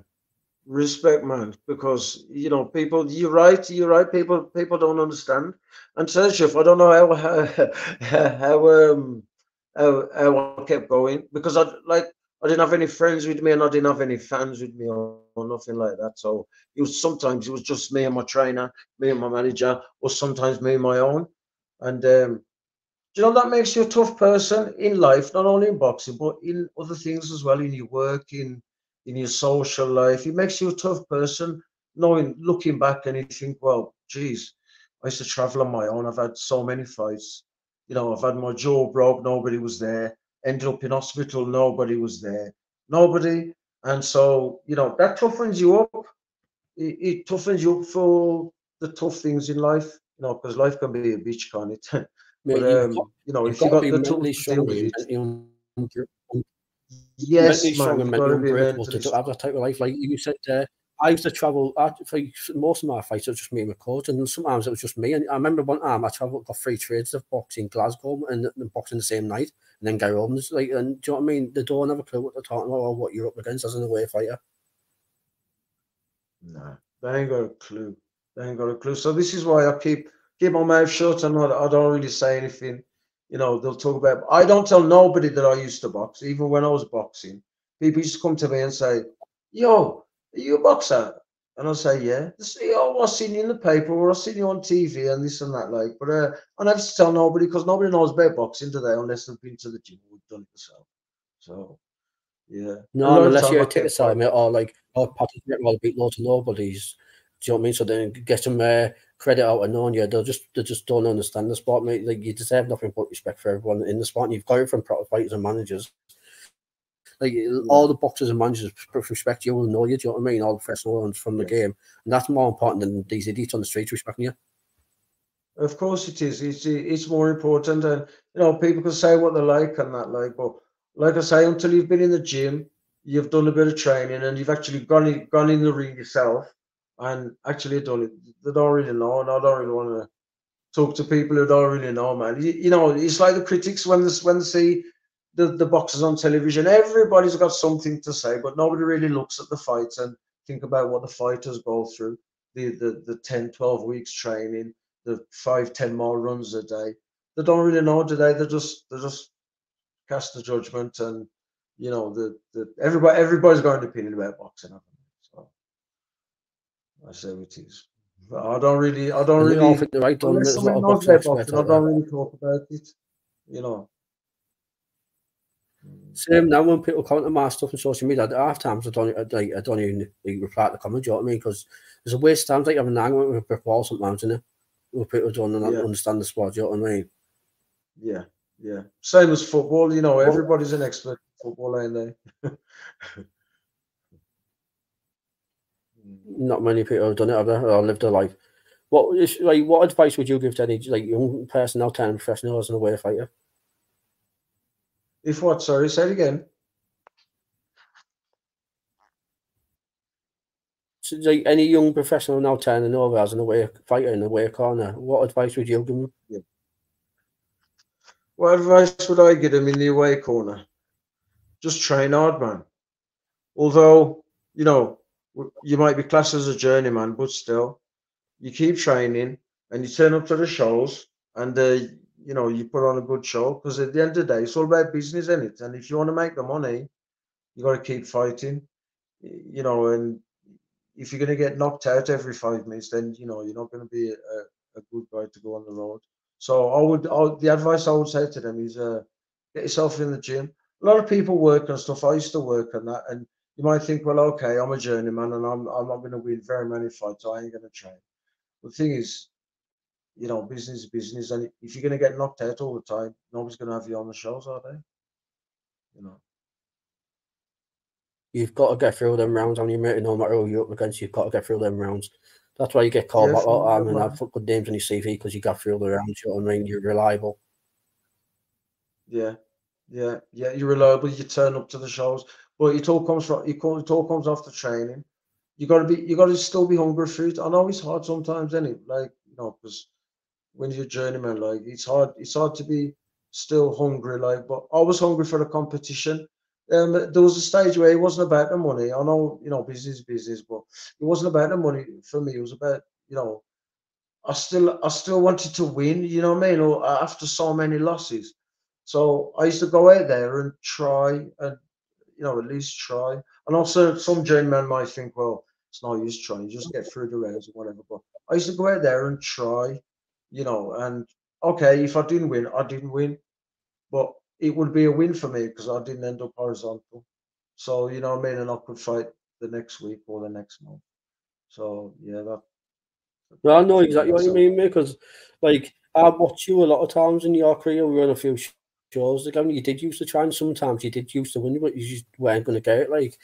Respect, man, because you know people. You're right. You're right. People, people don't understand. And Sergio, I don't know how *laughs* how how um how, how I kept going because I like I didn't have any friends with me and I didn't have any fans with me or, or nothing like that. So it was sometimes it was just me and my trainer, me and my manager, or sometimes me and my own. And um, you know that makes you a tough person in life, not only in boxing but in other things as well, in your work, in in your social life. It makes you a tough person, knowing, looking back, and you think, well, geez, I used to travel on my own. I've had so many fights. You know, I've had my jaw broke, nobody was there. Ended up in hospital, nobody was there. Nobody. And so, you know, that toughens you up. It, it toughens you up for the tough things in life, you know, because life can be a bitch, can't it? *laughs* But, you've um, got, you know, you've if you got got the mentally tools to deal strong with it, yes, mentally strong man, and you've got to mentally to have that type of life. Like you said there, I used to travel. I, for most of my fights, it was just me and my coach, and sometimes it was just me. And I remember one time I travelled, got three trades of boxing Glasgow and, and boxing the same night, and then go home. It's like, and do you know what I mean? They don't have a clue what they're talking about or what you're up against as an away fighter. No, they ain't got a clue. They ain't got a clue. So this is why I keep keep my mouth shut and I, I don't really say anything. You know, they'll talk about. I don't tell nobody that I used to box, even when I was boxing. People used to come to me and say, "Yo, you a boxer?" And I say, "Yeah." They say, "Oh, I seen you in the paper, or I've seen you on TV, and this and that." Like, but uh, I never tell nobody because nobody knows about boxing today unless they've been to the gym or done it themselves. So, yeah. No, unless you're a ticket kept side, quiet. mate, or like, or participate or beat loads of nobodies. Do you know what I mean? So then get some uh, credit out of knowing you. They'll just they just don't understand the sport, mate. Like you deserve nothing but respect for everyone in the sport. And you've got it from fighters and managers. Like all the boxers and managers respect you and know you. Do you know what I mean? All the professional ones from the Yeah. game, and that's more important than these idiots on the streets respecting you. Of course it is. It's it's more important, and you know people can say what they like and that like, but like I say, until you've been in the gym, you've done a bit of training, and you've actually gone in, gone in the ring yourself, and actually done it. They don't really know, and I don't really want to talk to people who don't really know, man. You, you know, it's like the critics when this when they see the the boxers on television. Everybody's got something to say, but nobody really looks at the fights and think about what the fighters go through. The the the 10, 12 weeks training the five, ten mile runs a day. They don't really know today. They just they just cast the judgment, and you know the the everybody everybody's got an opinion about boxing. haven't they? So I say it is. But I don't really I don't really think they're right. Don't unless there's a lot someone of knows boxing about experts boxing, I don't really talk about it. You know. Same now when people comment on my stuff on social media, at half times I don't, I, like, I don't even like, reply to the comments, you know what I mean? Because there's a waste of times like having an argument with a brick wall sometimes, isn't it? Where people don't Yeah. understand the sport, you know what I mean? Yeah, yeah. Same as football, you know, everybody's an expert in football, ain't they? *laughs* Not many people have done it, have they? Or lived their life. What is like? What advice would you give to any like young person now turning professional as an away fighter? If what? Sorry, say it again. So, like any young professional now turning over as an away fighter in the away corner, what advice would you give them? What advice would I give them in the away corner? Just train hard, man. Although, you know, you might be classed as a journeyman, but still, you keep training and you turn up to the shows and, uh, you know, you put on a good show because at the end of the day, it's all about business, isn't it? And if you want to make the money, you got to keep fighting, you know, and if you're going to get knocked out every five minutes, then, you know, you're not going to be a, a good guy to go on the road. So I would, I the advice I would say to them is, uh, get yourself in the gym. A lot of people work and stuff. I used to work on that, and you might think, well, okay, I'm a journeyman and I'm I'm not going to win very many fights. I ain't going to train. The thing is, you know, business is business, and if you're going to get knocked out all the time, nobody's going to have you on the shows, are they? You know. You've got to get through them rounds on your mate, no matter who you're up against. You've got to get through them rounds. That's why you get called Yeah, back all the time and have good names on your CV because you got through the rounds. You know what I mean? You're reliable. Yeah, yeah, yeah. You're reliable. You turn up to the shows, but it all comes from it all, it all comes off the training. You got to be. You got to still be hungry for it. I know it's hard sometimes, isn't it? Like you know, because when you're a journeyman, like it's hard. It's hard to be still hungry. Like, but I was hungry for the competition. Um, there was a stage where it wasn't about the money. I know, you know, business, business, but it wasn't about the money for me. It was about, you know, I still, I still wanted to win. You know what I mean? Or uh, after so many losses. So I used to go out there and try and, you know, at least try. And also, some journeyman might think, well, it's no use trying, just get through the rounds or whatever. But I used to go out there and try, you know, and okay, if I didn't win, I didn't win, but it would be a win for me because I didn't end up horizontal. So, you know I mean? And I could fight the next week or the next month. So, yeah, that. No, I know exactly what you mean, mate. Because, like, I watched you a lot of times in your career. We were on a few shows. Like, I mean, you did used to try, and sometimes you did used to win, but you just weren't going to get it. Like,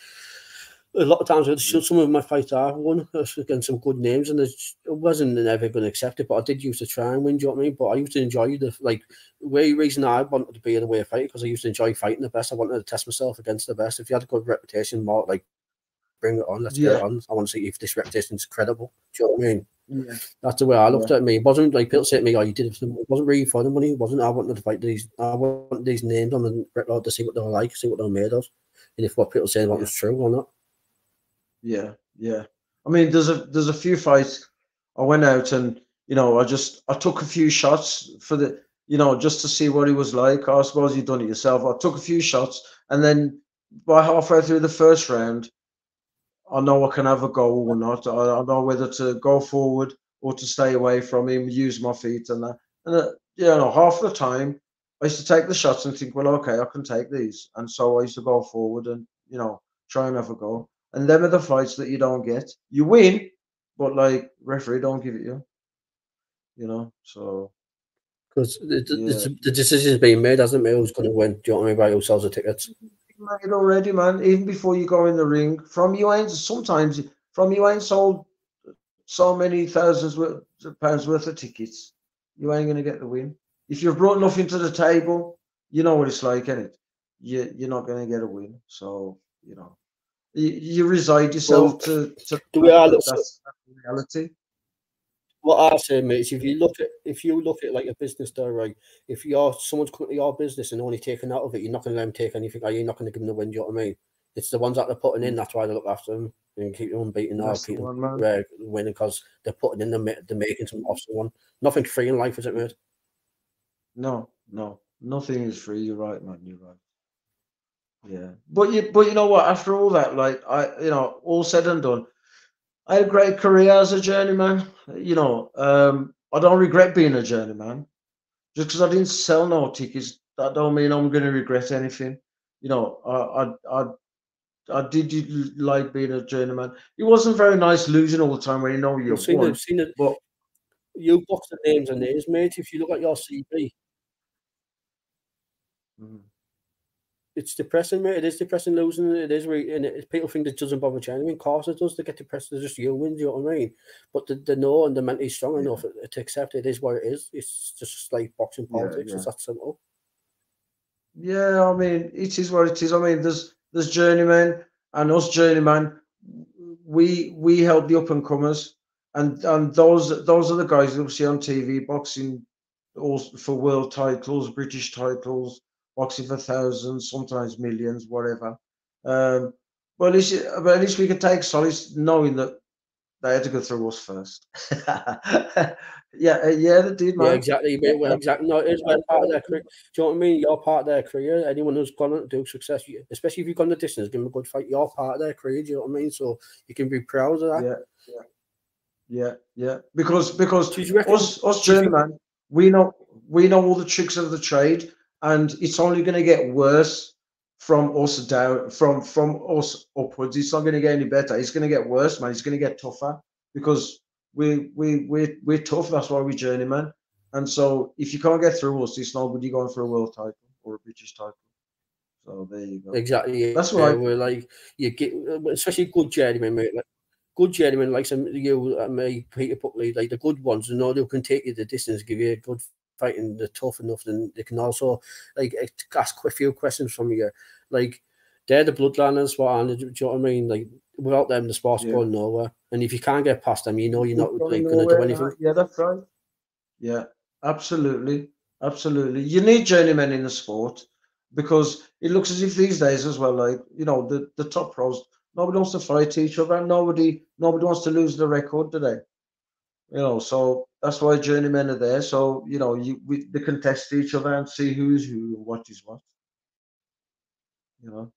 a lot of times, uh, with some of my fights I won uh, against some good names, and it wasn't never going to accept it. But I did used to try and win. Do you know what I mean? But I used to enjoy the like. Way reason I wanted to be in a way fighter because I used to enjoy fighting the best. I wanted to test myself against the best. If you had a good reputation, more like bring it on. Let's get it on. I want to see if this reputation's credible. Do you know what I mean? Yeah. That's the way I looked at me. It wasn't like people say to me, "Oh, you did it." It wasn't really for the money. It wasn't. I wanted to fight these. I wanted these names on the record to see what they were like, see what they were made of, and if what people say about Yeah. was true or not. Yeah, yeah. I mean, there's a there's a few fights I went out and you know I just I took a few shots for the you know just to see what he was like. I suppose you've done it yourself. I took a few shots and then by halfway through the first round, I know I can have a goal or not. I, I know whether to go forward or to stay away from him, use my feet and that. And uh, you know, half the time I used to take the shots and think, well, okay, I can take these. And so I used to go forward and you know try and have a go. And them are the fights that you don't get. You win, but like referee don't give it you. You know, so Because the, Yeah. the, decision's being made, hasn't it? Who's going to win? Do you know what I mean? By who sells the tickets? made already, man. Even before you go in the ring, from you ain't sometimes from you ain't sold so many thousands worth, of pounds worth of tickets. You ain't gonna get the win. If you've brought nothing to the table, you know what it's like, is it? You you're not gonna get a win. So you know, you, you reside yourself Well, to to I look that's, that's reality. What I say, mate, is if you look at if you look at like a business there, right? If you're someone's coming to your business and only taking out of it, you're not going to let them take anything. Are you not going to give them the win? Do you know what I mean? It's the ones that they're putting in. That's why they look after them and keep them beating or That's the keep them uh, winning because they're putting in the they're making some off someone. Nothing free in life, is it, mate? No, no, nothing is free. You're right, man. You're right. Yeah, but you, but you know what? After all that, like I, you know, all said and done, I had a great career as a journeyman. You know, um, I don't regret being a journeyman. Just because I didn't sell no tickets, that don't mean I'm going to regret anything. you know, I I I, I did like being a journeyman. It wasn't very nice losing all the time when you know you've seen won. it, seen it. But You box the names and names, mate. If you look at your CV, Mm. It's depressing, mate. It is depressing losing. It is, re- and it, people think it doesn't bother genuine. Of course, it does. They get depressed. They're just humans. You know what I mean? But they, they know and they're mentally strong Yeah. enough to accept it is what it is. It's just like boxing politics. yeah. It's that simple. Yeah, I mean, it is what it is. I mean, there's there's journeymen and us journeyman. We we help the up and comers, and and those those are the guys that we see on TV boxing, also for world titles, British titles, boxing for thousands, sometimes millions, whatever. Um, but at least but at least we can take solace knowing that they had to go through us first. *laughs* yeah, uh, yeah, they did, man. Yeah, exactly. Mate. Well, exactly. No, it is well part of their career. Do you know what I mean? You're part of their career. Anyone who's gone on to do success, especially if you've gone the distance, give them a good fight. You're part of their career. Do you know what I mean? So you can be proud of that. Yeah, yeah, yeah, yeah. Because because reckon- us us you we know we know all the tricks of the trade, and it's only going to get worse from us down from from us upwards. It's not going to get any better. It's going to get worse, man. It's going to get tougher because we we we we're tough. That's why we journeyman. And so if you can't get through us, it's nobody going for a world title or a British title. So there you go. Exactly. That's yeah, We're like you get, especially good journeymen, mate. Like, good journeymen like some you and me, Peter Buckley, like the good ones, you know, they can take you the distance, give you a good fight, and they're tough enough. Then they can also like eh, ask a few questions from you. Like they're the bloodliners, what and do you know what I mean? Like without them, the sport's Yeah. going nowhere. And if you can't get past them, you know you're not Going like, going to do anything. Yeah, that's right. Yeah, absolutely, absolutely. You need journeymen in the sport because it looks as if these days as well, like you know, the the top pros, nobody wants to fight each other. Nobody, nobody wants to lose the record today. You know, so that's why journeymen are there. So you know, you we, they can test each other and see who's who and what is what. You know.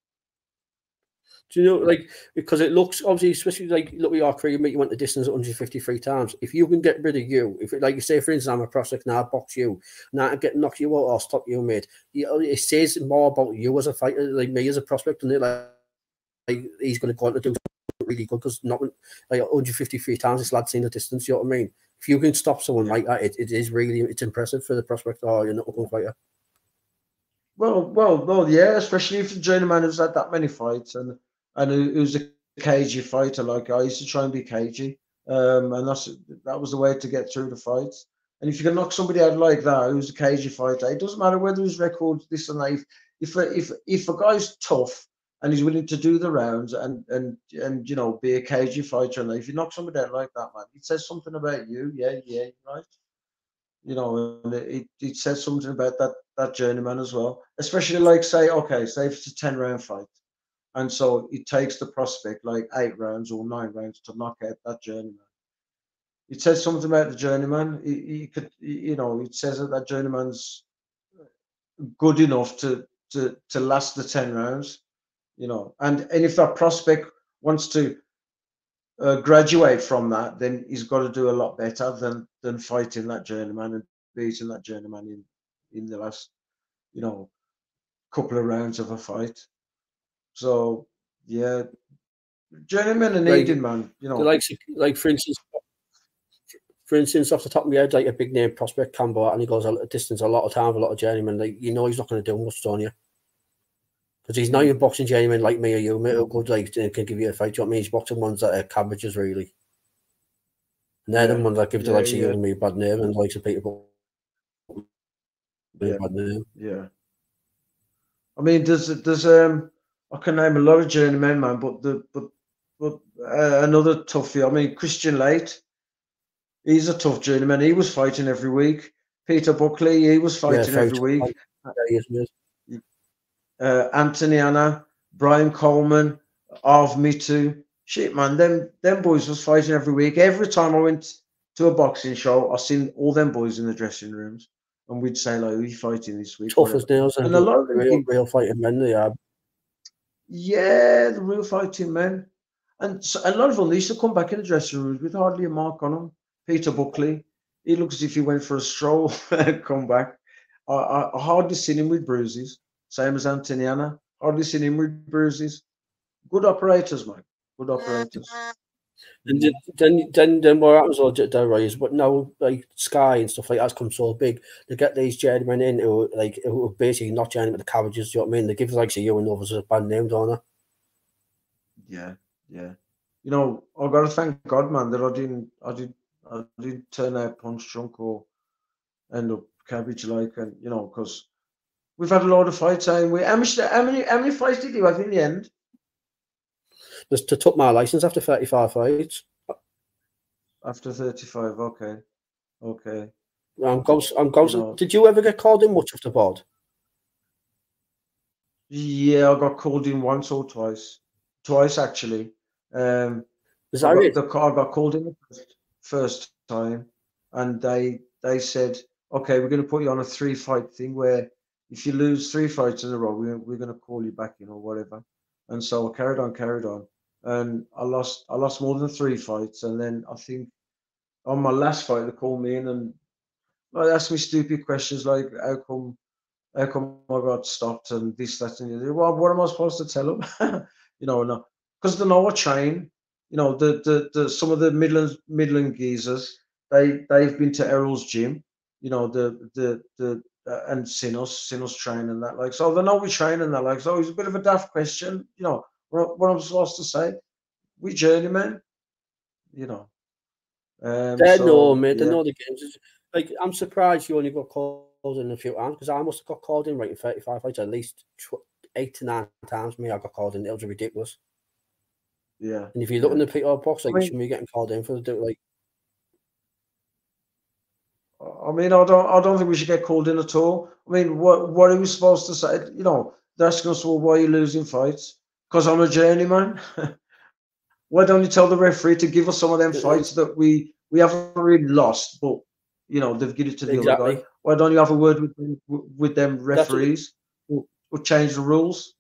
Do you know, like, because it looks obviously, especially like, look at your career, mate, you went the distance 153 times. If you can get rid of you, if like you say, for instance, I'm a prospect now, I box you, now I get knock you out or stop you, mate, it says more about you as a fighter, like me as a prospect, and it like, like he's going to go on to do really good because not like 153 times this lad seen the distance, you know what I mean? If you can stop someone like that, it, it is really it's impressive for the prospect. Oh, you're not a good fighter. Well, well, well, yeah, especially if the journeyman has had that many fights and and who- who's a cagey fighter like I used to try and be cagey, um, and that's that was the way to get through the fights. And if you can knock somebody out like that, who's a cagey fighter, it doesn't matter whether his record this and that. If if if a guy's tough and he's willing to do the rounds and and and you know be a cagey fighter, and if you knock somebody out like that, man, it says something about you. Yeah, yeah, right. You know, and it, it says something about that that journeyman as well. Especially like say, okay, say if it's a ten round fight, and so it takes the prospect like eight rounds or nine rounds to knock out that journeyman. It says something about the journeyman. He, he could, you know, it says that that journeyman's good enough to to to last the ten rounds. You know, and and if that prospect wants to uh, graduate from that, then he's got to do a lot better than than fighting that journeyman and beating that journeyman in in the last, you know, couple of rounds of a fight. So yeah, journeyman and Like- man. You know, like like for instance for instance off the top of my head like a big name prospect Campbell and he goes a distance a lot of time a lot of journeyman like you know he's not going to do much don't you because he's not even boxing journeyman like me or you mate who could like can give you a fight do you know what I mean he's boxing ones that are cabbages really and they're the ones that give the Yeah, likes of you and me a bad name and the likes of Peter Yeah. bad name yeah. I mean, there's there's um I can name a lot of journeymen, man, but the but but uh, another toughie. I mean, Kristian Laight, he's a tough journeyman. He was fighting every week. Peter Buckley, he was fighting very every week. Yeah, he is, mate. Uh, Anthony Hanna, Brian Coleman, Arv Mittoo. Shit, man, them them boys was fighting every week. Every time I went to a boxing show, I seen all them boys in the dressing rooms, and we'd say like, "Who are you fighting this week?" tough as nails and, And a lot of them real, keep- real fighting men they are Yeah, the real fighting men, and so, a lot of them they used to come back in the dressing rooms with hardly a mark on them. Peter Buckley, he looks as if he went for a stroll *laughs* and come back. I, I, I hardly seen him with bruises. Same as Anthony Hanna, hardly seen him with bruises. Good operators, mate. Good operators. And then, then, then, then what happens all Rey is, but now like Sky and stuff like that's come so big, they get these journeymen in who like who are basically not journeymen the cabbages. You know what I mean? They give like say you and others a band name, don't they? Yeah, yeah. You know, I gotta thank God, man, that I didn't, I did, I didn't turn out punch drunk or end up cabbage like, and you know, because we've had a lot of fights. And we, how many, how many, how many fights did you have in the end? Just to took my license after 35 fights. After 35, okay. Okay. I'm going, I'm going, You know- Did you ever get called in much off the board? Yeah, I got called in once or twice. Twice actually. Um Is I that got, it? the car got called in the first, first time and they they said, okay, we're gonna put you on a three fight thing where if you lose three fights in a row, we're, we're gonna call you back in or whatever. And so I carried on, carried on. And I lost I lost more than three fights and then I think on my last fight they called me in and like asked me stupid questions like how come how come I got stopped and this, that, and the other. Well, what am I supposed to tell them? *laughs* you know, no, because they know I train. You know, the, the the some of the Midland Midland geezers, they they've been to Errol's gym. You know, the the the uh, and seen us, seen us train and that. Like, so they know we train and that. Like, so it's a bit of a daft question. You know, what, what I'm supposed to say? We journeymen. You know. Um, They so, know, mate. They know the games. Like, I'm surprised you only got called in a few times because I must have got called in right in 35 fights at least tw- eight to nine times. Me, I got called in. It was ridiculous. Yeah. And if you look Yeah. in the PO box, like, I mean- should be getting called in for the like, I mean, I don't, I don't think we should get called in at all. I mean, what, what are we supposed to say? You know, they're asking us, well, why are you losing fights? Because I'm a journeyman. *laughs* why don't you tell the referee to give us some of them fights that we we haven't really lost, but you know they've given it to the other guy? Why don't you have a word with them, with them referees who, who change the rules?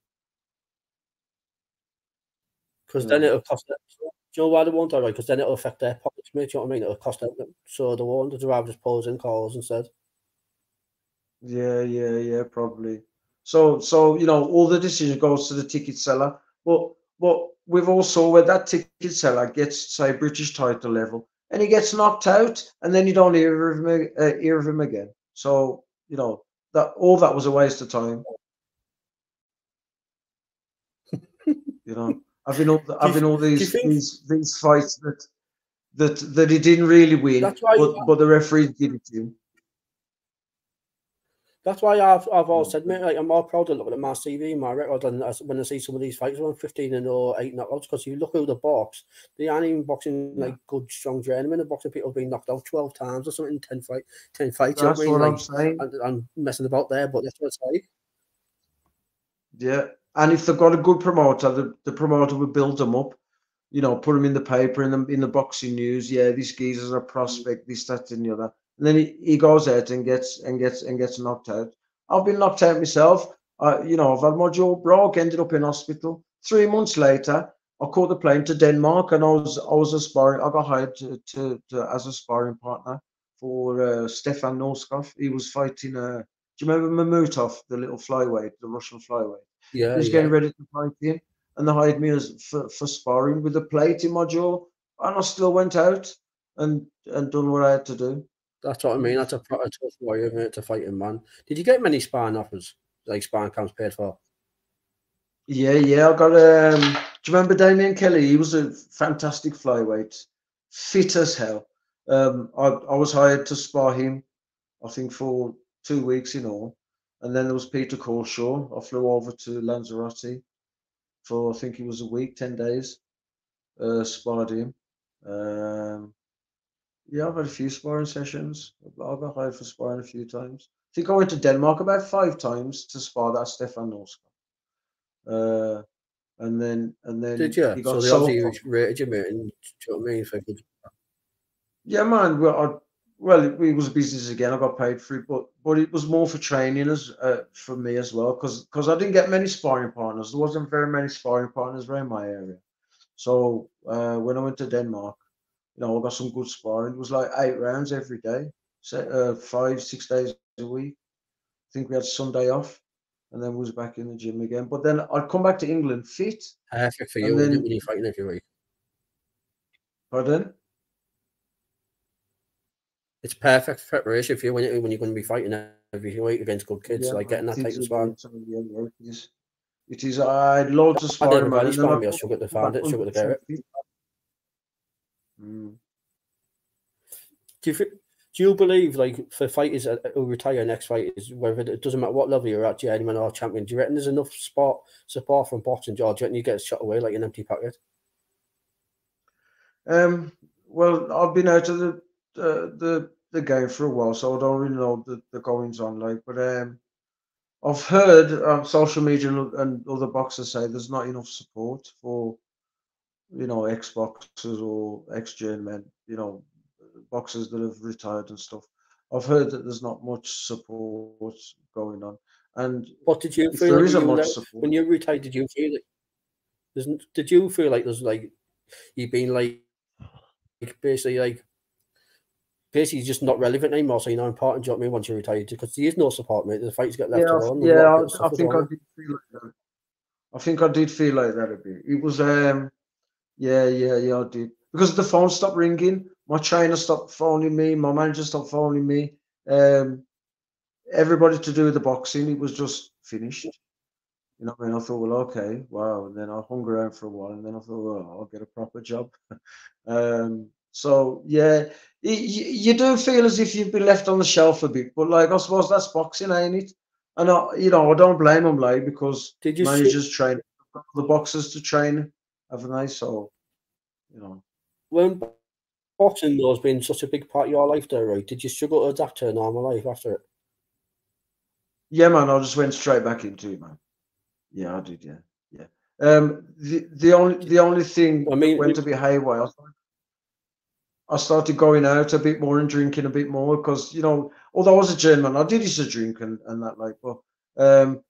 Because then hmm. it'll cost them. Do you know why they won't, right? Because then it'll affect their pockets, mate. Do you know what I mean? It'll cost them. So they won't. They'd rather just pose in calls instead. Yeah, yeah, yeah, probably. So, so you know, all the decision goes to the ticket seller. But, but we've also where that ticket seller gets, say, British title level, and he gets knocked out, and then you don't hear of him, uh, hear of him again. So, you know, that all that was a waste of time. *laughs* You know, having all the, having all these these these fights that that that he didn't really win, That's why- but but the referee did it to him. That's why I've I've always said, mate, like, I'm more proud of looking at my CV, my record, and when I see some of these fights, I'm 15 and 0, 8 knockouts. Because you look at the box, they aren't even boxing like good, strong journeymen. They're boxing people being knocked out 12 times or something, 10 fight, 10 fights. you know That's what I mean? what I'm Like, saying. and- I'm messing about there, but that's what it's like. Yeah, and if they've got a good promoter, the, the promoter will build them up. You know, put them in the paper in the in the boxing news. Yeah, this geezer's a prospect. This, that, and the other. And then he, he goes out and gets and gets and gets knocked out. I've been knocked out myself. Uh, you know, I've had my jaw broke. Ended up in hospital. Three months later, I caught the plane to Denmark, and I was I was a sparring. I got hired to, to, to as a sparring partner for uh, Stefan Norskov. He was fighting. Uh, do you remember Mamutov, the little flyweight, the Russian flyweight? Yeah, He was yeah. getting ready to fight him, and they hired me as for, for sparring with a plate in my jaw, and I still went out and and done what I had to do. That's what I mean. That's a, a tough warrior, mate, to fight him, man. Did you get many sparring offers, like sparring camps paid for? Yeah, yeah, I got um. Do you remember Damaen Kelly? He was a fantastic flyweight, fit as hell. Um, I I was hired to spar him, I think for two weeks in all, and then there was Peter Culshaw. I flew over to Lanzarote for I think it was a week, ten days. Uh, sparred him. Um, yeah, I've had a few sparring sessions. I've got hired for sparring a few times. I think I went to Denmark about five times to spar that Stefan Norskov. Uh, and then and then Did you? he So got they sold obviously rated you, mate. And, do you know what I mean? For good. Yeah, man. Well, I, well, it, it was a business again. I got paid for it, but but it was more for training as uh, for me as well, because because I didn't get many sparring partners. There wasn't very many sparring partners around my area. So uh, when I went to Denmark, you know, I got some good sparring. It was like eight rounds every day, so, uh, five six days a week. I think we had Sunday off, and then was back in the gym again. But then I'd come back to England fit. Perfect for you then- you're fighting every week. Pardon? It's perfect preparation for you when, you, when you're going to be fighting every week against good kids, Yeah, like getting that type is of sparring. great time, yeah, yeah, it is. Is. I had loads of I sparring, a man. body and then sparring, I I struggled to find it, struggled to get it. Mm. Do you, do you believe, like, for fighters that- who retire next fighters, whether it doesn't matter what level you're at, journeyman or champion, do you reckon there's enough sport support from boxing, George? Do you reckon you get shot away like an empty packet? Um, well, I've been out of the uh, the the game for a while, so I don't really know the, the goings on. Like, but um, I've heard on social media and, other boxers say there's not enough support for, you know, ex boxers or ex journeymen, you know, boxers that have retired and stuff. I've heard that there's not much support going on, and What did you feel there isn't when you, much support, when you retired? Did you feel like there's, did you feel like there's like you've been like like, basically like basically he's just not relevant anymore, so you're not important. Do you know what I mean? Once you retired, because there is no support, mate. The fights get left yeah, I- alone. yeah, I, I think I did feel like that. I think I did feel like that a bit. It was um yeah, yeah, yeah, I did. Because the phone stopped ringing, my trainer stopped phoning me, my manager stopped phoning me. Um everybody to do with the boxing, it was just finished. You know, I mean, I thought, well, okay, wow. And then I hung around for a while, and then I thought, well, I'll get a proper job. *laughs* um, so yeah, y- y- you do feel as if you've been left on the shelf a bit, but like I suppose that's boxing, ain't it? And I, you know, I don't blame them, like because Did you see- managers train the boxers to train, haven't they? So, you know, when boxing though has been such a big part of your life, there, right? Did you struggle to adapt to a normal life after it? yeah, man, I just went straight back into it, man. Yeah, I did, yeah, yeah. Um, the the only the only thing I mean, went you- a bit haywire. I started- going out a bit more and drinking a bit more because you know, although I was a journeyman, I did used to drink and, and that like, but um,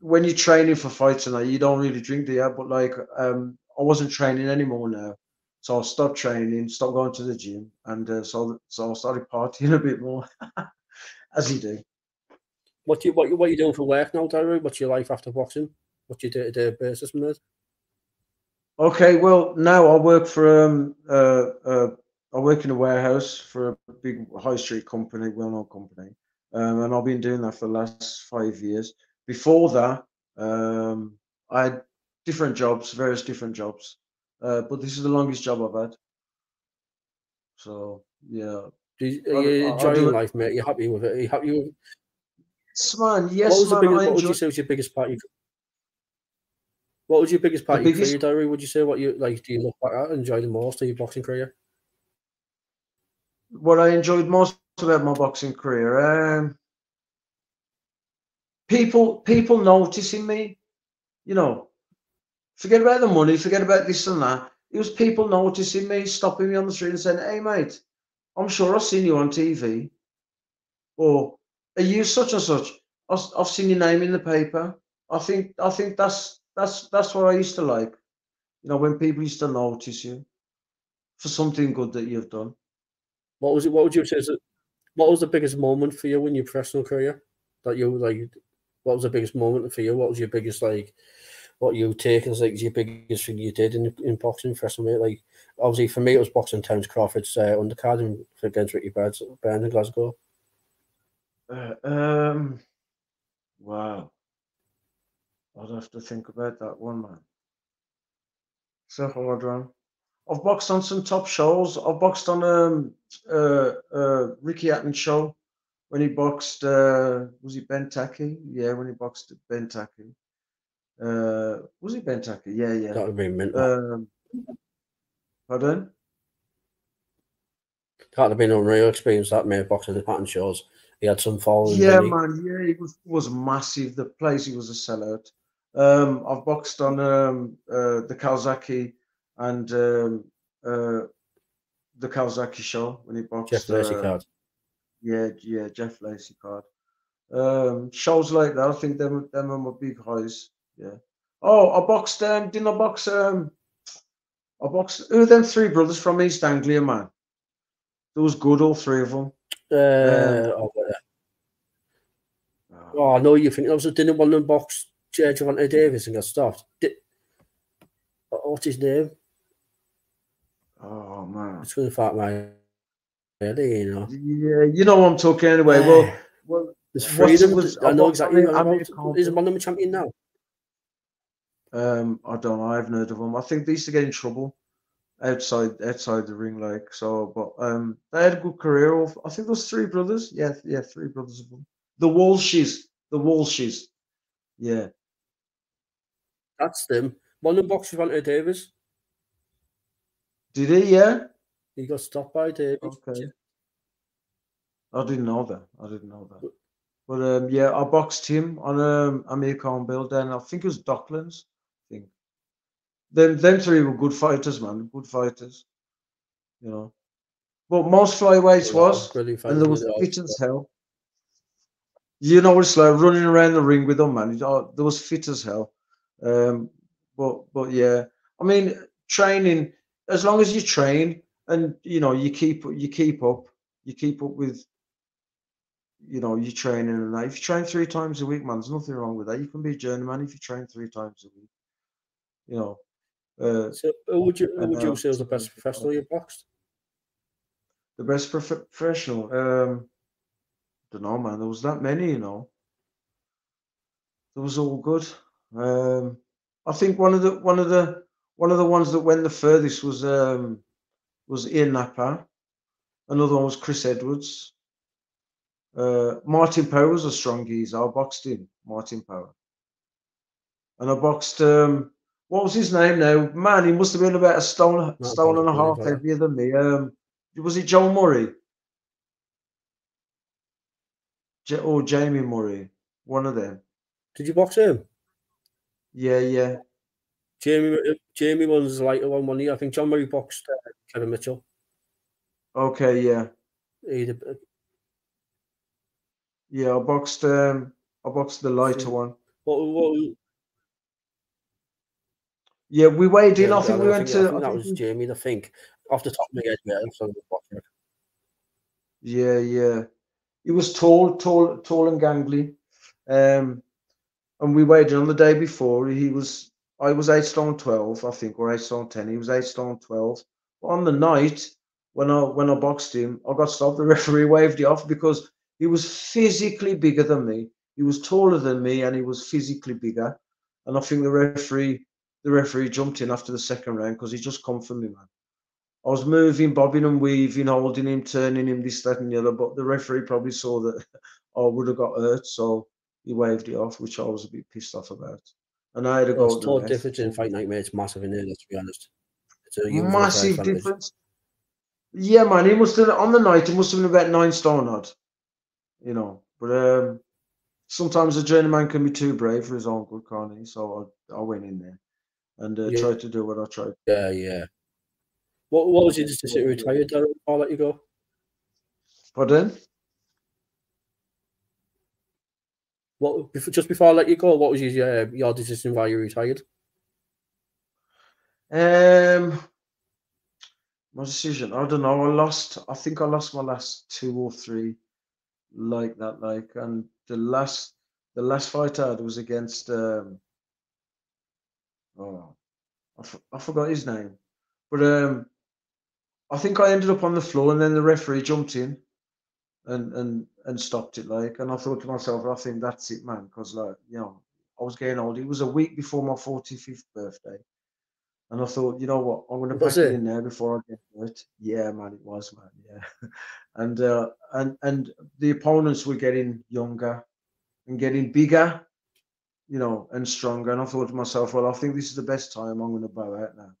when you're training for that, you don't really drink, do? But like, um, I wasn't training anymore now, so I stopped training, stopped going to the gym, and uh, so so I started partying *laughs* a bit more, as you do. What you what you what you doing for work now, Daru? What's your life after boxing? What's your day to day basis, man? Okay, well now I work for um uh, uh I work in a warehouse for a big high street company, well-known company, um, and I've been doing that for the last five years. Before that, um, I had different jobs, various different jobs, uh, but this is the longest job I've had. So yeah, Do you, I- are you I- I enjoying do it- life, mate? You happy with it? Are you happy with yes, man, yes, what was the man. biggest, I what would you say was your biggest part? You, what was your biggest part The of your biggest- career, Daru? Would you say what you like? Do you look back at enjoy the most of your boxing career? what I enjoyed most about my boxing career. Um, people, people noticing me. You know, forget about the money, forget about this and that. It was people noticing me, stopping me on the street and saying, "Hey, mate, I'm sure I've seen you on TV." Or, "Are you such and such?" I've, I've seen your name in the paper. I think, I think that's that's that's what I used to like. You know, when people used to notice you for something good that you've done. What was it? What would you say? Is it, what was the biggest moment for you in your professional career that you like? What was the biggest moment for you? What was your biggest like? What you take as like your biggest thing you did in in boxing professional mate? Like obviously for me it was boxing Terence Crawford's uh, undercard in- against Ricky Burns, Burns in Glasgow. Uh, um, wow. I'd have to think about that one, man. So hard one. I've boxed on some top shows. I've boxed on um uh uh Ricky Hatton show when he boxed uh was he Ben Tackie? Yeah, when he boxed Ben Tackie. Uh was he Ben Tackie? Yeah, yeah. That would have been mental. Um pardon? that would have been an unreal experience. That made boxing the Hatton shows. He had some following. Yeah, man. Yeah, he was was massive. The place he was a sellout. Um, I've boxed on um, uh, the Calzaghe and um, uh, the Calzaghe show when he boxed. Jeff Lacy uh, card. Yeah, yeah, Jeff Lacy card. Um, shows like that. I think them them are my big highs. Yeah. Oh, I boxed. Um, didn't I box? Um, I boxed. Who are them three brothers from East Anglia, man? Those good, all three of them. Uh, oh, yeah. Oh, I know you think I was didn't one of them Gervonta Davis and got stopped. Did, what's his name? Oh man, it's going to fuck my head, you know. Yeah, you know what I'm talking anyway. Well, well, there's freedom. Was, I know exactly. I mean, is one of them champion now? Um, I don't know. I haven't heard of them. I think they used to get in trouble outside outside the ring, like so. But um, they had a good career. Of, I think those three brothers. Yeah, yeah, three brothers of them. The Walshes, the Walshes. Yeah, that's them. One of them boxes went to Davis. Did he? Yeah. He got stopped by Davis. Okay. I didn't know that. I didn't know that. But um, yeah, I boxed him on um, Amir Khan build. Then I think it was Docklands. I think. Them, them three were good fighters, man. Good fighters. You know. But most flyweights yeah, was, and there was fit as hell. You know what it's like running around the ring with them, man. Oh, there was fit as hell. Um, but but yeah, I mean, training as long as you train and you know you keep you keep up, you keep up with you know, you training and that. If you train three times a week, man, there's nothing wrong with that. You can be a journeyman if you train three times a week. You know. Uh, so who would you who would you say was the best professional you've boxed? The best prof- professional? Um don't know, man. There was that many, you know. It was all good. Um I think one of the one of the one of the ones that went the furthest was um was Ian Napa. Another one was Chris Edwards. Uh, Martin Power was a strong geezer. I boxed him, Martin Power. And I boxed, um, what was his name now? Man, he must have been about a stone, stone and a half heavier than me. Um, was it Joel Murray? J- or Jamie Murray? One of them. Did you box him? Yeah, yeah. Jamie, uh, Jamie was like one one year. I think John Murray boxed uh, Kevin Mitchell. Okay, yeah. He, yeah, I boxed um I boxed the lighter one. What, what, yeah, we weighed in. Yeah, I think we went to. I that was Jamie. I think off the top of my head, yeah. So yeah, yeah. He was tall, tall, tall and gangly. Um, and we weighed in on the day before. He was, I was eight stone twelve, I think, or eight stone ten. He was eight stone twelve. But on the night when I when I boxed him, I got stopped. The *laughs* referee waved it off because he was physically bigger than me. He was taller than me, and he was physically bigger. And I think the referee, the referee jumped in after the second round because he just come for me, man. I was moving, bobbing and weaving, holding him, turning him, this, that, and the other. But the referee probably saw that *laughs* I would have got hurt, so he waved it off, which I was a bit pissed off about. And I had to go. It's total difference in fight night, mate. It's massive in there. Let's be honest. It's a massive difference. Yeah, man. He must have on the night. He must have been about nine stone odd you know. But um, sometimes a journeyman can be too brave for his own good, can't he? So I, I went in there and uh, yeah. tried to do what I tried. Yeah, yeah. What, what was your decision to retire, Darren? I'll let you go. Pardon? What just before I let you go? What was your uh, your decision why you retired? Um, my decision. I don't know. I lost. I think I lost my last two or three like that. Like, and the last the last fight I had was against um, oh, I, I forgot his name, but um, I think I ended up on the floor, and then the referee jumped in and and and stopped it. Like, and I thought to myself, I think that's it, man, because like you know, I was getting old. It was a week before my forty fifth birthday. And I thought, you know what, I'm going to pack it? it? in there before I get hurt. Yeah, man, it was, man. Yeah, *laughs* and uh, and and the opponents were getting younger and getting bigger, you know, and stronger. And I thought to myself, well, I think this is the best time I'm going to bow out now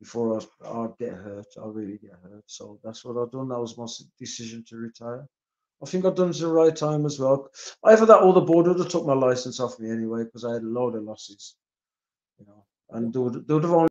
before I I get hurt. I really get hurt. So that's what I've done. That was my decision to retire. I think I've done it at the right time as well. Either that or the board would have took my license off me anyway because I had a load of losses, you know, and they would, they would have only